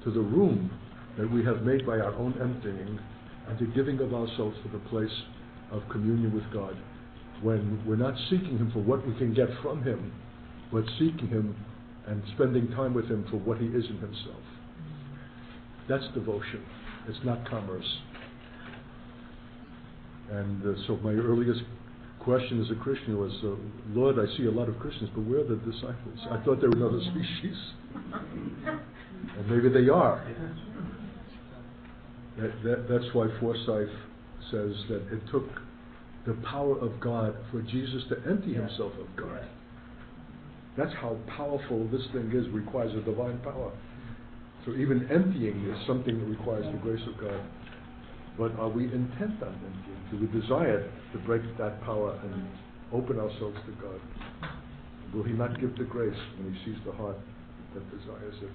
to the room that we have made by our own emptying and the giving of ourselves to the place of communion with God? When we're not seeking Him for what we can get from Him, but seeking Him and spending time with Him for what He is in Himself. That's devotion. It's not commerce. And uh, so my earliest question as a Christian was, uh, Lord, I see a lot of Christians, but where are the disciples? I thought they were another species. and maybe they are. That, that, that's why Forsyth says that it took the power of God for Jesus to empty himself of God. That's how powerful this thing is, requires a divine power. So even emptying is something that requires the grace of God. But are we intent on emptying? Do we desire to break that power and open ourselves to God? Will He not give the grace when He sees the heart that desires it?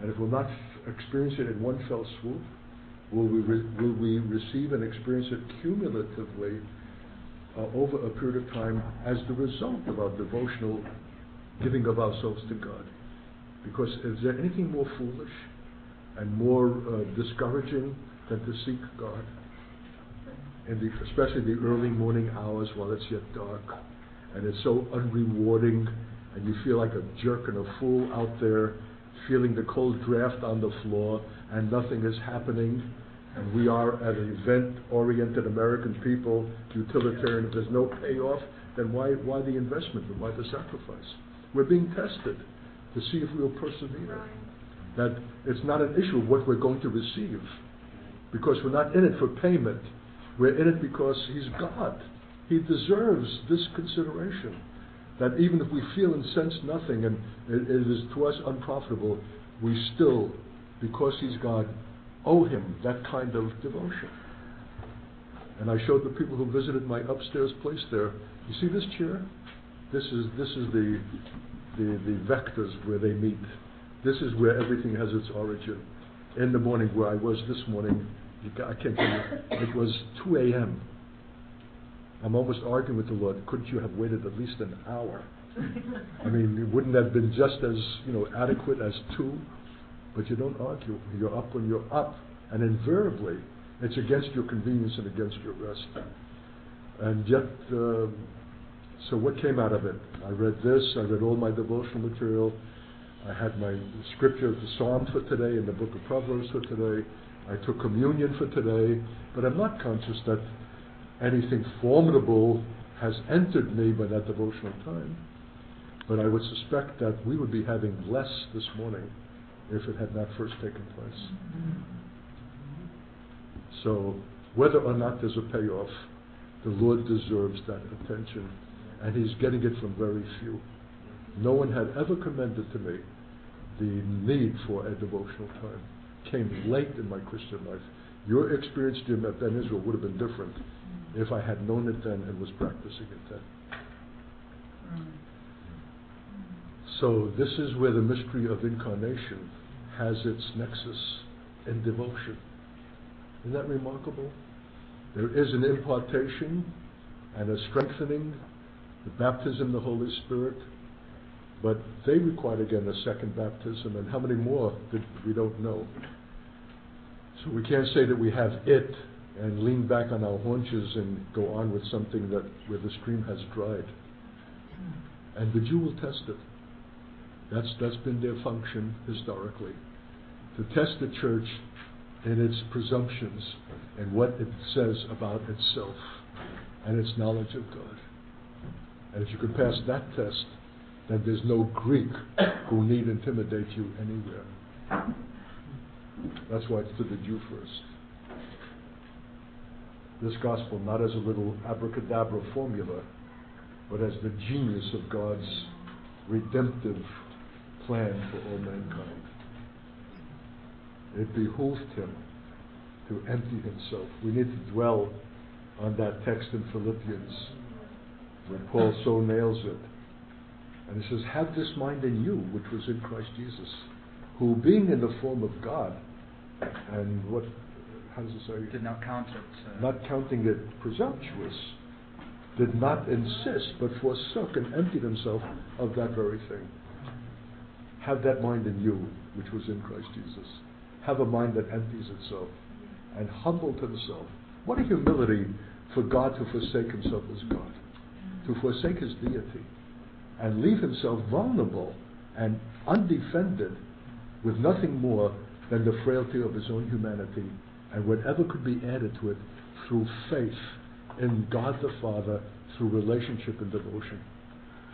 And if we'll not f- experience it in one fell swoop, will we, re- will we receive and experience it cumulatively uh, over a period of time as the result of our devotional giving of ourselves to God? Because is there anything more foolish and more uh, discouraging than to seek God? The, especially the early morning hours while it's yet dark, and it's so unrewarding, and you feel like a jerk and a fool out there, feeling the cold draft on the floor, and nothing is happening. And we are an event-oriented American people, utilitarian. If there's no payoff, then why, why the investment and why the sacrifice? We're being tested to see if we'll persevere. That it's not an issue of what we're going to receive, because we're not in it for payment. We're in it because He's God. He deserves this consideration. That even if we feel and sense nothing and it, it is to us unprofitable, we still, because He's God, owe Him that kind of devotion. And I showed the people who visited my upstairs place there. You see this chair? This is this is the the, the vectors where they meet. This is where everything has its origin. In the morning, where I was this morning, I can't tell you, it was 2 a.m. I'm almost arguing with the Lord. Couldn't you have waited at least an hour? I mean, it wouldn't that have been just as you know adequate as two? But you don't argue. You're up when you're up, and invariably, it's against your convenience and against your rest. And yet, uh, so what came out of it? I read this. I read all my devotional material. I had my scripture, of the Psalm for today, and the Book of Proverbs for today. I took communion for today, but I'm not conscious that anything formidable has entered me by that devotional time. But I would suspect that we would be having less this morning if it had not first taken place. So, whether or not there's a payoff, the Lord deserves that attention, and He's getting it from very few. No one had ever commended to me the need for a devotional time. Came late in my Christian life. Your experience, Jim, at Ben Israel would have been different if I had known it then and was practicing it then. So this is where the mystery of incarnation has its nexus in devotion. Isn't that remarkable? There is an impartation and a strengthening, the baptism of the Holy Spirit, but they required again a second baptism, and how many more did, we don't know. So we can't say that we have it and lean back on our haunches and go on with something that where the stream has dried. And the Jew will test it. That's that's been their function historically, to test the church in its presumptions and what it says about itself and its knowledge of God. And if you can pass that test, then there's no Greek who need intimidate you anywhere. That's why it's to the Jew first. This gospel not as a little abracadabra formula, but as the genius of God's redemptive plan for all mankind. It behooved him to empty himself. We need to dwell on that text in Philippians where Paul so nails it. And he says, Have this mind in you, which was in Christ Jesus, who being in the form of God, and what, how does it say? Did not count it. Uh, Not counting it presumptuous, did not insist, but forsook and emptied himself of that very thing. Have that mind in you, which was in Christ Jesus. Have a mind that empties itself and humbled himself. What a humility for God to forsake himself as God, to forsake his deity, and leave himself vulnerable and undefended with nothing more than the frailty of his own humanity and whatever could be added to it through faith in God the Father through relationship and devotion.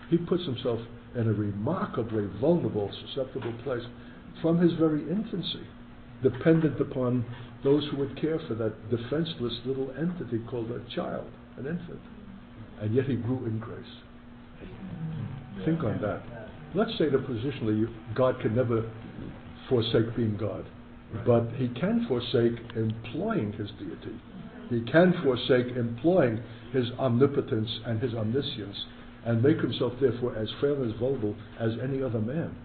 He puts himself in a remarkably vulnerable, susceptible place from his very infancy, dependent upon those who would care for that defenseless little entity called a child, an infant. And yet he grew in grace. Think on that. Let's say that positionally God can never forsake being God, but he can forsake employing his deity. He can forsake employing his omnipotence and his omniscience and make himself therefore as frail and as vulnerable as any other man.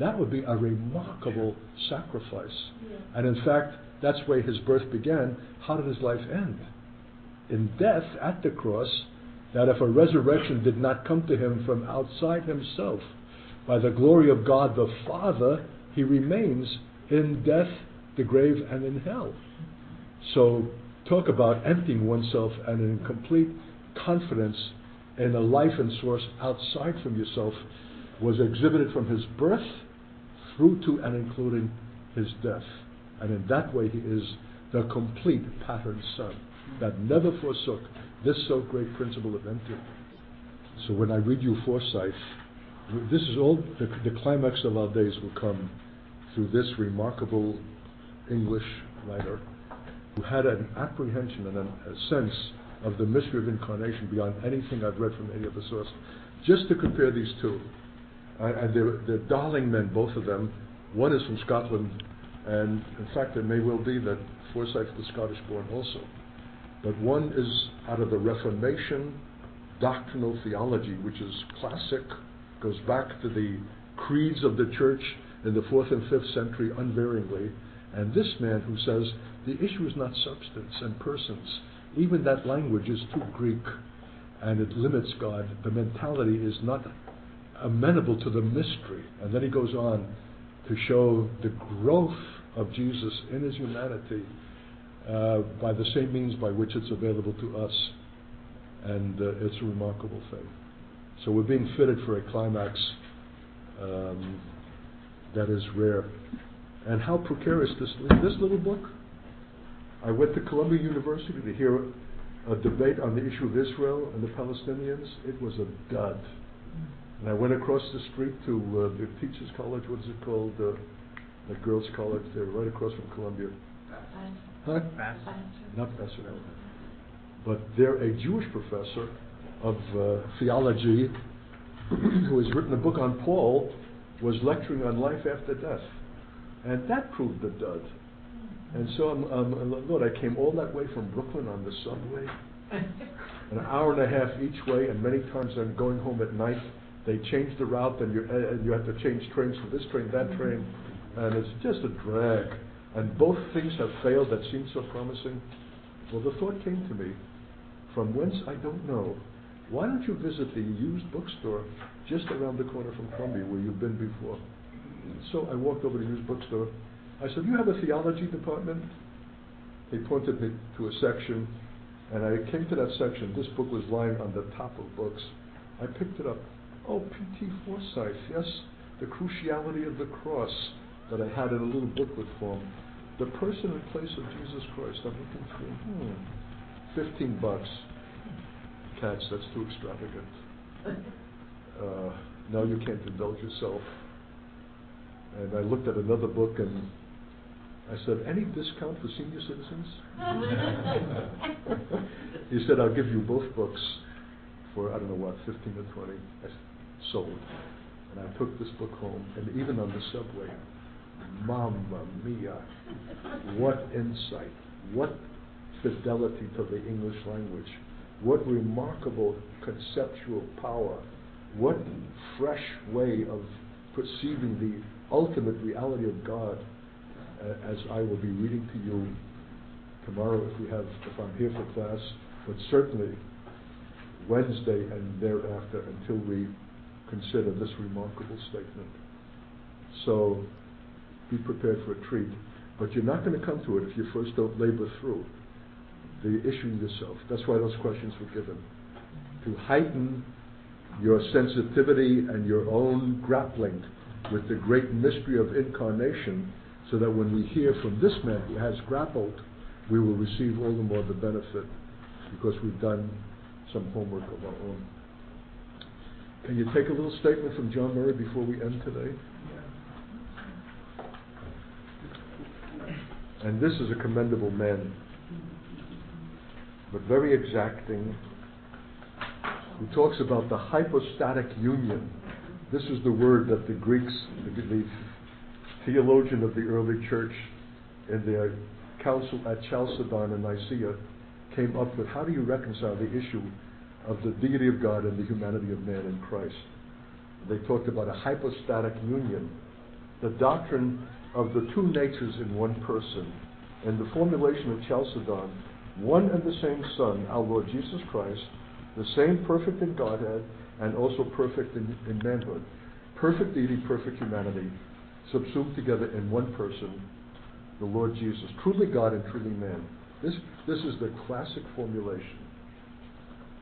That would be a remarkable sacrifice. And in fact, that's where his birth began. How did his life end? In death at the cross, that if a resurrection did not come to him from outside himself, by the glory of God the Father, he remains in death, the grave, and in hell. So, talk about emptying oneself and in complete confidence in a life and source outside from yourself was exhibited from his birth through to and including his death. And in that way, he is the complete pattern son that never forsook this so great principle of emptying. So when I read you Forsyth, this is all the, the climax of our days will come through this remarkable English writer who had an apprehension and an, a sense of the mystery of incarnation beyond anything I've read from any other source. Just to compare these two, and they're, they're darling men, both of them. One is from Scotland, and in fact, it may well be that Forsyth was Scottish born also. But one is out of the Reformation doctrinal theology, which is classic, goes back to the creeds of the church in the fourth and fifth century unvaryingly. And this man who says the issue is not substance and persons, even that language is too Greek and it limits God. The mentality is not amenable to the mystery. And then he goes on to show the growth of Jesus in his humanity by the same means by which it's available to us. And uh, it's a remarkable thing. So we're being fitted for a climax um, that is rare. And how precarious this this little book. I went to Columbia University to hear a debate on the issue of Israel and the Palestinians. It was a dud. And I went across the street to uh, the Teachers College. What is it called? Uh, the Girls College. They're right across from Columbia. Huh? Not Pasadena. But they're a Jewish professor of uh, theology who has written a book on Paul, was lecturing on life after death. And that proved the dud. And so, I'm, um, Lord, I came all that way from Brooklyn on the subway, an hour and a half each way, and many times I'm going home at night. They change the route, and you, and you have to change trains to this train, that train, and it's just a drag. And both things have failed that seemed so promising. Well, the thought came to me, from whence I don't know. Why don't you visit the used bookstore just around the corner from Columbia, where you've been before? So I walked over to the used bookstore. I said, "You have a theology department?" He pointed me to a section, and I came to that section. This book was lying on the top of books. I picked it up. Oh, P.T. Forsyth, yes, the cruciality of the cross that I had in a little booklet form. The person and place of Jesus Christ. I'm looking through. Hmm. Fifteen bucks. Katz, that's too extravagant. Uh, no, you can't indulge yourself. And I looked at another book and I said, any discount for senior citizens? he said, I'll give you both books for, I don't know what, 15 or 20. I sold. And I took this book home, and even on the subway, Mamma mia, what insight, what fidelity to the English language, what remarkable conceptual power, what fresh way of perceiving the ultimate reality of God. Uh, as I will be reading to you tomorrow if we have if I'm here for class, but certainly Wednesday and thereafter until we consider this remarkable statement. So be prepared for a treat. But you're not going to come to it if you first don't labor through the issue yourself. That's why those questions were given. To heighten your sensitivity and your own grappling with the great mystery of incarnation, so that when we hear from this man who has grappled, we will receive all the more the benefit because we've done some homework of our own. Can you take a little statement from John Murray before we end today? And this is a commendable man, but very exacting. He talks about the hypostatic union. This is the word that the Greeks, the, the theologian of the early church, in their council at Chalcedon and Nicaea, came up with how do you reconcile the issue of the deity of God and the humanity of man in Christ? They talked about a hypostatic union, the doctrine of the two natures in one person. and the formulation of Chalcedon, one and the same Son, our Lord Jesus Christ, the same perfect in Godhead and also perfect in, in manhood. Perfect deity, perfect humanity, subsumed together in one person, the Lord Jesus. Truly God and truly man. This, this is the classic formulation.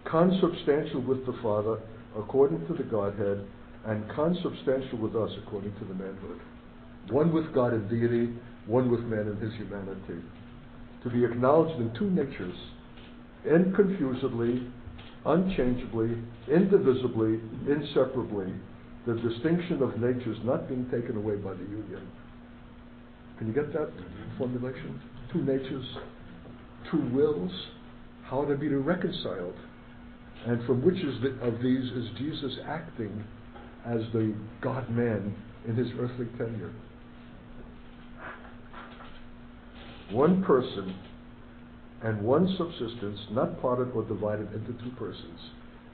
Consubstantial with the Father according to the Godhead, and consubstantial with us according to the manhood. One with God in deity, one with man in his humanity. To be acknowledged in two natures, inconfusedly, unchangeably, indivisibly, inseparably, the distinction of natures not being taken away by the union. Can you get that mm-hmm. formulation? Two natures, two wills, how to be reconciled. And from which the, of these is Jesus acting as the God man in his earthly tenure? One person and one subsistence, not parted or divided into two persons.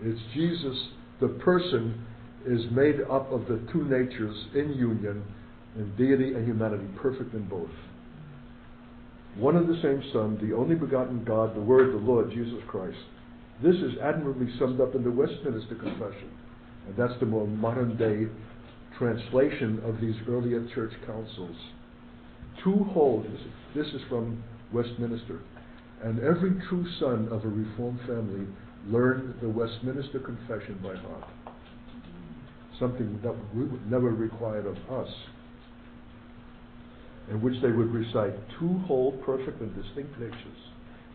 It's Jesus, the person is made up of the two natures in union, in deity and humanity, perfect in both. One and the same Son, the only begotten God, the Word, the Lord, Jesus Christ. This is admirably summed up in the Westminster Confession. And that's the more modern day translation of these earlier church councils. Two hold, this is from Westminster, and every true son of a Reformed family learned the Westminster Confession by heart. Something that we would never required of us, in which they would recite two whole, perfect, and distinct natures.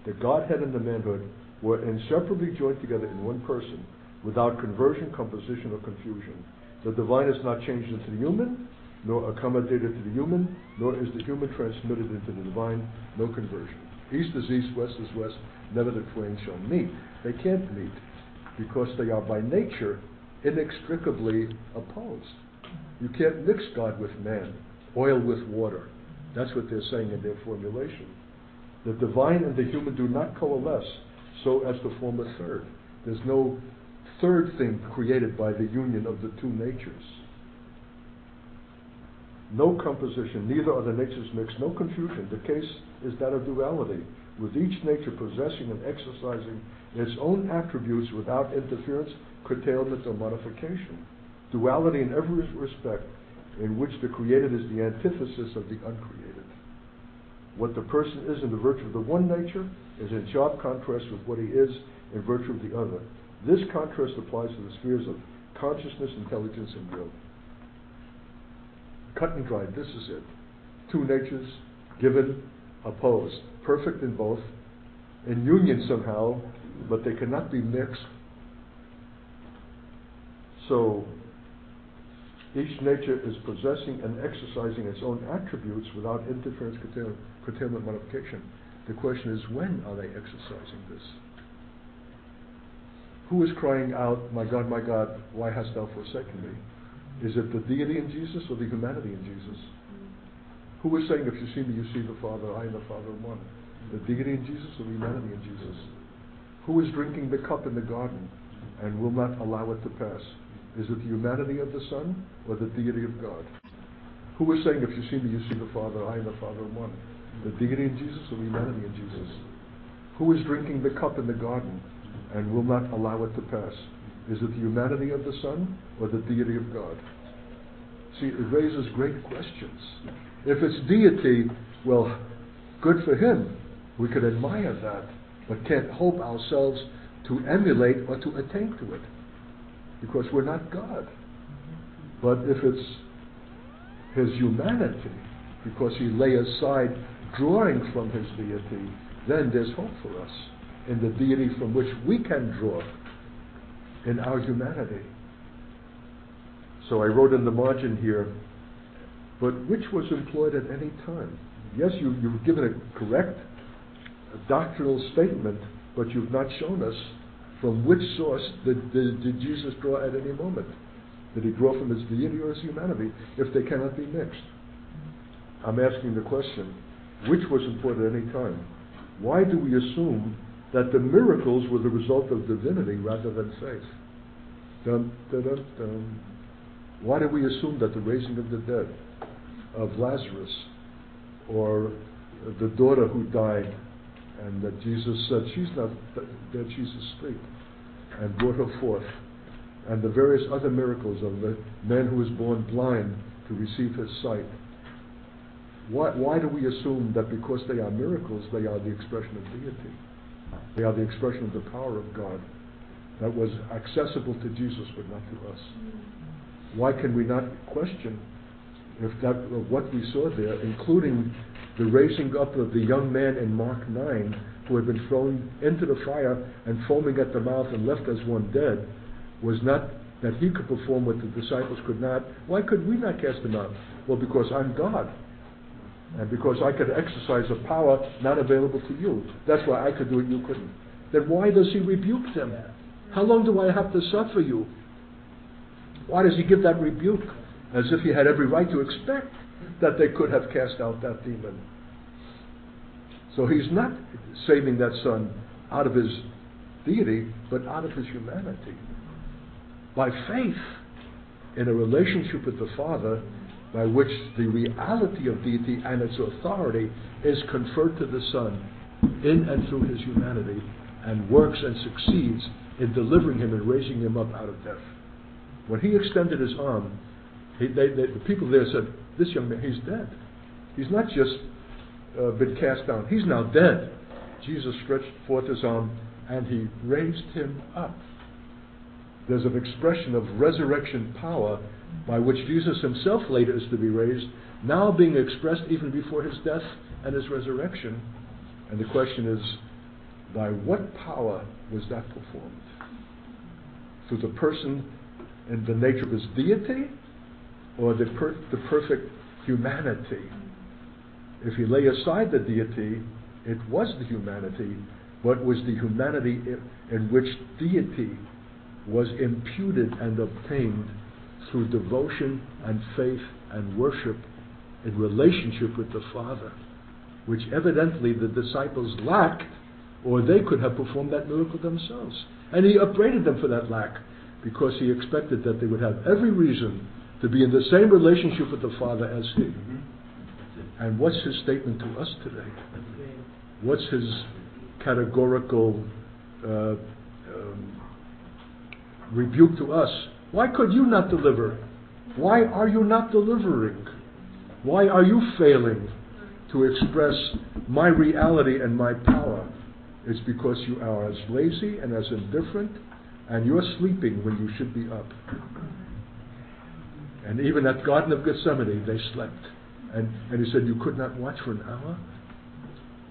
The Godhead and the manhood were inseparably joined together in one person, without conversion, composition, or confusion. The divine is not changed into the human, nor accommodated to the human, nor is the human transmitted into the divine, no conversion. East is east, west is west, never the twain shall meet. They can't meet because they are by nature inextricably opposed. You can't mix God with man, oil with water. That's what they're saying in their formulation. The divine and the human do not coalesce so as to form a third. There's no third thing created by the union of the two natures. No composition, neither are the natures mixed, no confusion. The case is that of duality, with each nature possessing and exercising its own attributes without interference, curtailment, or modification. Duality in every respect, in which the created is the antithesis of the uncreated. What the person is in the virtue of the one nature is in sharp contrast with what he is in virtue of the other. This contrast applies to the spheres of consciousness, intelligence, and will. Cut and dried, this is it. Two natures given, opposed, perfect in both, in union somehow, but they cannot be mixed. So, Each nature is possessing and exercising its own attributes without interference, curtail- curtailment, modification. The question is, when are they exercising this? Who is crying out, My God, my God, why hast thou forsaken me? Is it the deity in Jesus or the humanity in Jesus? Who is saying, If you see me, you see the Father, I and the Father are one? The deity in Jesus or the humanity in Jesus? Who is drinking the cup in the garden and will not allow it to pass? Is it the humanity of the Son or the deity of God? Who is saying, If you see me, you see the Father, I and the Father are one? The deity in Jesus or the humanity in Jesus? Who is drinking the cup in the garden and will not allow it to pass? Is it the humanity of the Son or the deity of God? See, it raises great questions. If it's deity, well, good for him. We could admire that, but can't hope ourselves to emulate or to attain to it because we're not God. But if it's his humanity, because he lay aside drawing from his deity, then there's hope for us in the deity from which we can draw in our humanity. So I wrote in the margin here, but which was employed at any time? Yes, you, you've given a correct doctrinal statement, but you've not shown us from which source did, did, did Jesus draw at any moment. Did he draw from his deity or his humanity if they cannot be mixed? I'm asking the question, which was employed at any time? Why do we assume that the miracles were the result of divinity rather than faith? Dun, dun, dun. Why do we assume that the raising of the dead, of Lazarus, or the daughter who died, and that Jesus said, She's not dead, she's asleep, and brought her forth, and the various other miracles of the man who was born blind to receive his sight? Why, why do we assume that because they are miracles, they are the expression of deity? They are the expression of the power of God that was accessible to Jesus but not to us. Why can we not question if that what we saw there, including the raising up of the young man in Mark 9 who had been thrown into the fire and foaming at the mouth and left as one dead, was not that he could perform what the disciples could not. Why could we not cast him out? Well, because I'm God. And because I could exercise a power not available to you. That's why I could do it, you couldn't. Then why does he rebuke them? How long do I have to suffer you? Why does he give that rebuke? As if he had every right to expect that they could have cast out that demon. So he's not saving that son out of his deity, but out of his humanity. By faith in a relationship with the Father, by which the reality of deity and its authority is conferred to the Son in and through his humanity, and works and succeeds in delivering him and raising him up out of death. When he extended his arm, he, they, they, the people there said, This young man, he's dead. He's not just uh, been cast down, he's now dead. Jesus stretched forth his arm and he raised him up. There's an expression of resurrection power by which Jesus himself later is to be raised, now being expressed even before his death and his resurrection. And the question is, by what power was that performed? Through the person and the nature of his deity or the, per- the perfect humanity? If you lay aside the deity, it was the humanity, but was the humanity in, in which deity was imputed and obtained through devotion and faith and worship in relationship with the Father, which evidently the disciples lacked, or they could have performed that miracle themselves. And he upbraided them for that lack because he expected that they would have every reason to be in the same relationship with the Father as he. And what's his statement to us today? What's his categorical uh, um, rebuke to us? Why could you not deliver? Why are you not delivering? Why are you failing to express my reality and my power? It's because you are as lazy and as indifferent, and you're sleeping when you should be up. And even at Garden of Gethsemane, they slept. And, and he said, You could not watch for an hour?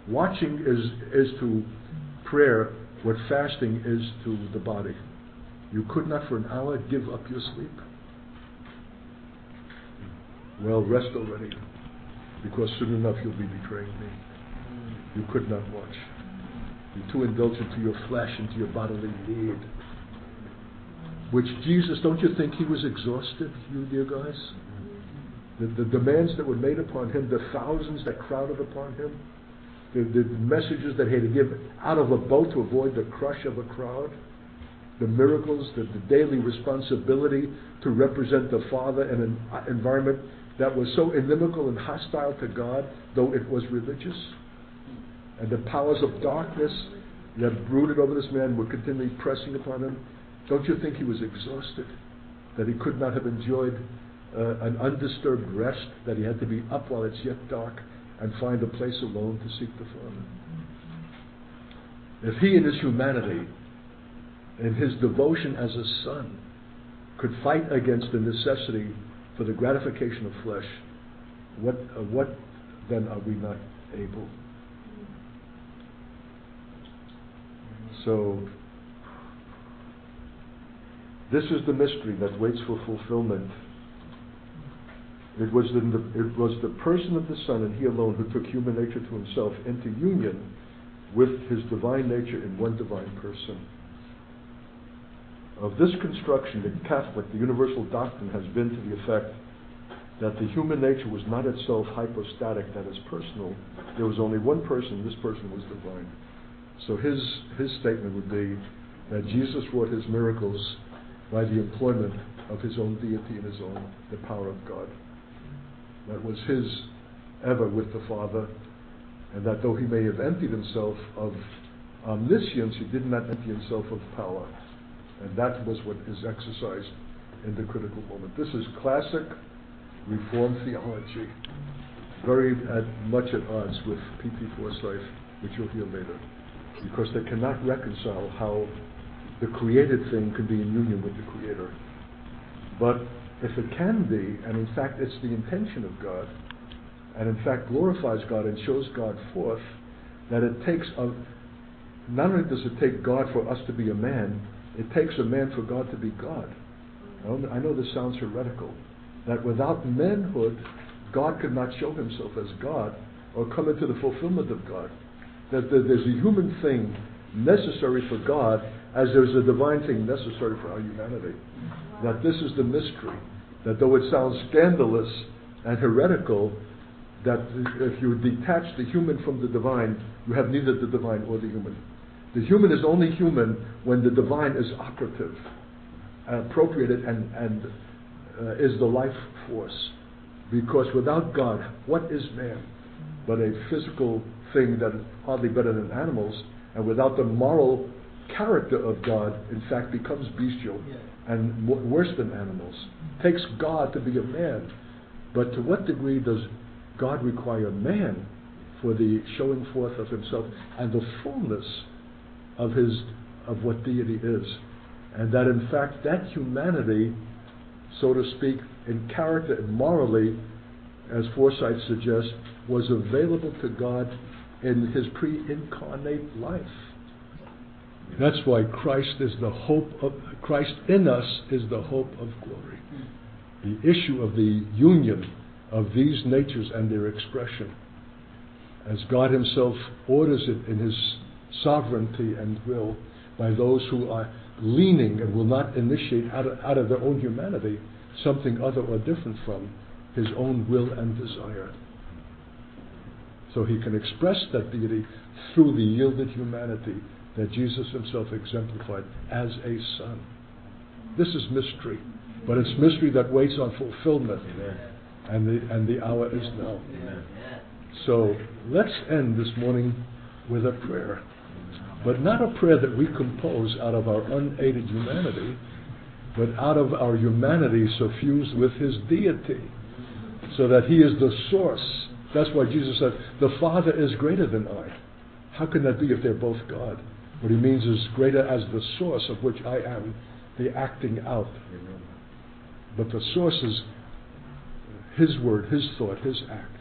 Watching is, is to prayer what fasting is to the body. You could not for an hour give up your sleep. Well, rest already, because soon enough you'll be betraying me. You could not watch. You're too indulgent to your flesh and to your bodily need. Which Jesus, don't you think he was exhausted, you dear guys? The, the demands that were made upon him, the thousands that crowded upon him, the, the messages that he had to give out of a boat to avoid the crush of a crowd, the miracles, the, the daily responsibility to represent the Father in an environment that was so inimical and hostile to God, though it was religious. And the powers of darkness that brooded over this man were continually pressing upon him. Don't you think he was exhausted? That he could not have enjoyed uh, an undisturbed rest, that he had to be up while it's yet dark and find a place alone to seek the Father? If he in his humanity, in his devotion as a son, could fight against the necessity for the gratification of flesh, what, uh, what then are we not able? So, this is the mystery that waits for fulfillment. It was, the, it was the person of the Son and He alone who took human nature to Himself into union with His divine nature in one divine person. Of this construction, the Catholic, the universal doctrine has been to the effect that the human nature was not itself hypostatic, that is personal. There was only one person, this person was divine. So his, his statement would be that Jesus wrought his miracles by the employment of his own deity and his own, the power of God. That was his ever with the Father, and that though he may have emptied himself of omniscience, he did not empty himself of power. And that was what is exercised in the critical moment. This is classic Reformed theology, very at, much at odds with P.T. Forsyth, which you'll hear later, because they cannot reconcile how the created thing can be in union with the Creator. But if it can be, and in fact it's the intention of God, and in fact glorifies God and shows God forth, that it takes a, not only does it take God for us to be a man, it takes a man for God to be God. I know this sounds heretical, that without manhood, God could not show himself as God or come into the fulfillment of God. That there's a human thing necessary for God as there's a divine thing necessary for our humanity. That this is the mystery. That though it sounds scandalous and heretical, that if you detach the human from the divine, you have neither the divine or the human. The human is only human when the divine is operative, appropriated, and, and uh, is the life force. Because without God, what is man but a physical thing that is hardly better than animals? And without the moral character of God, in fact, becomes bestial and worse than animals. Takes God to be a man. But to what degree does God require man for the showing forth of himself and the fullness of his of what deity is? And that in fact that humanity so to speak, in character and morally, as Forsyth suggests, was available to God in his pre incarnate life. That's why Christ is the hope of Christ in us is the hope of glory. The issue of the union of these natures and their expression, as God Himself orders it in His sovereignty and will by those who are leaning and will not initiate out of, out of their own humanity something other or different from his own will and desire. So he can express that deity through the yielded humanity that Jesus himself exemplified as a son. This is mystery, but it's mystery that waits on fulfillment. And the, and the hour is now. So let's end this morning with a prayer but not a prayer that we compose out of our unaided humanity, but out of our humanity suffused with his deity, so that he is the source. That's why Jesus said, The Father is greater than I. How can that be if they're both God? What he means is greater as the source of which I am the acting out. But the source is his word, his thought, his act.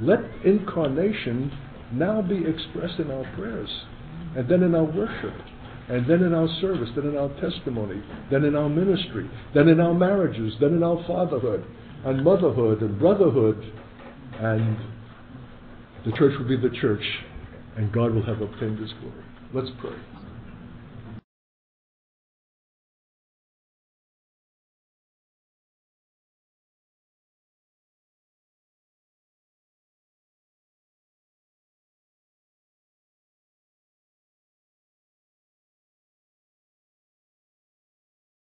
Let incarnation now be expressed in our prayers and then in our worship. and then in our service, then in our testimony, then in our ministry, then in our marriages, then in our fatherhood and motherhood and brotherhood, and the church will be the church, and God will have obtained His glory. Let's pray.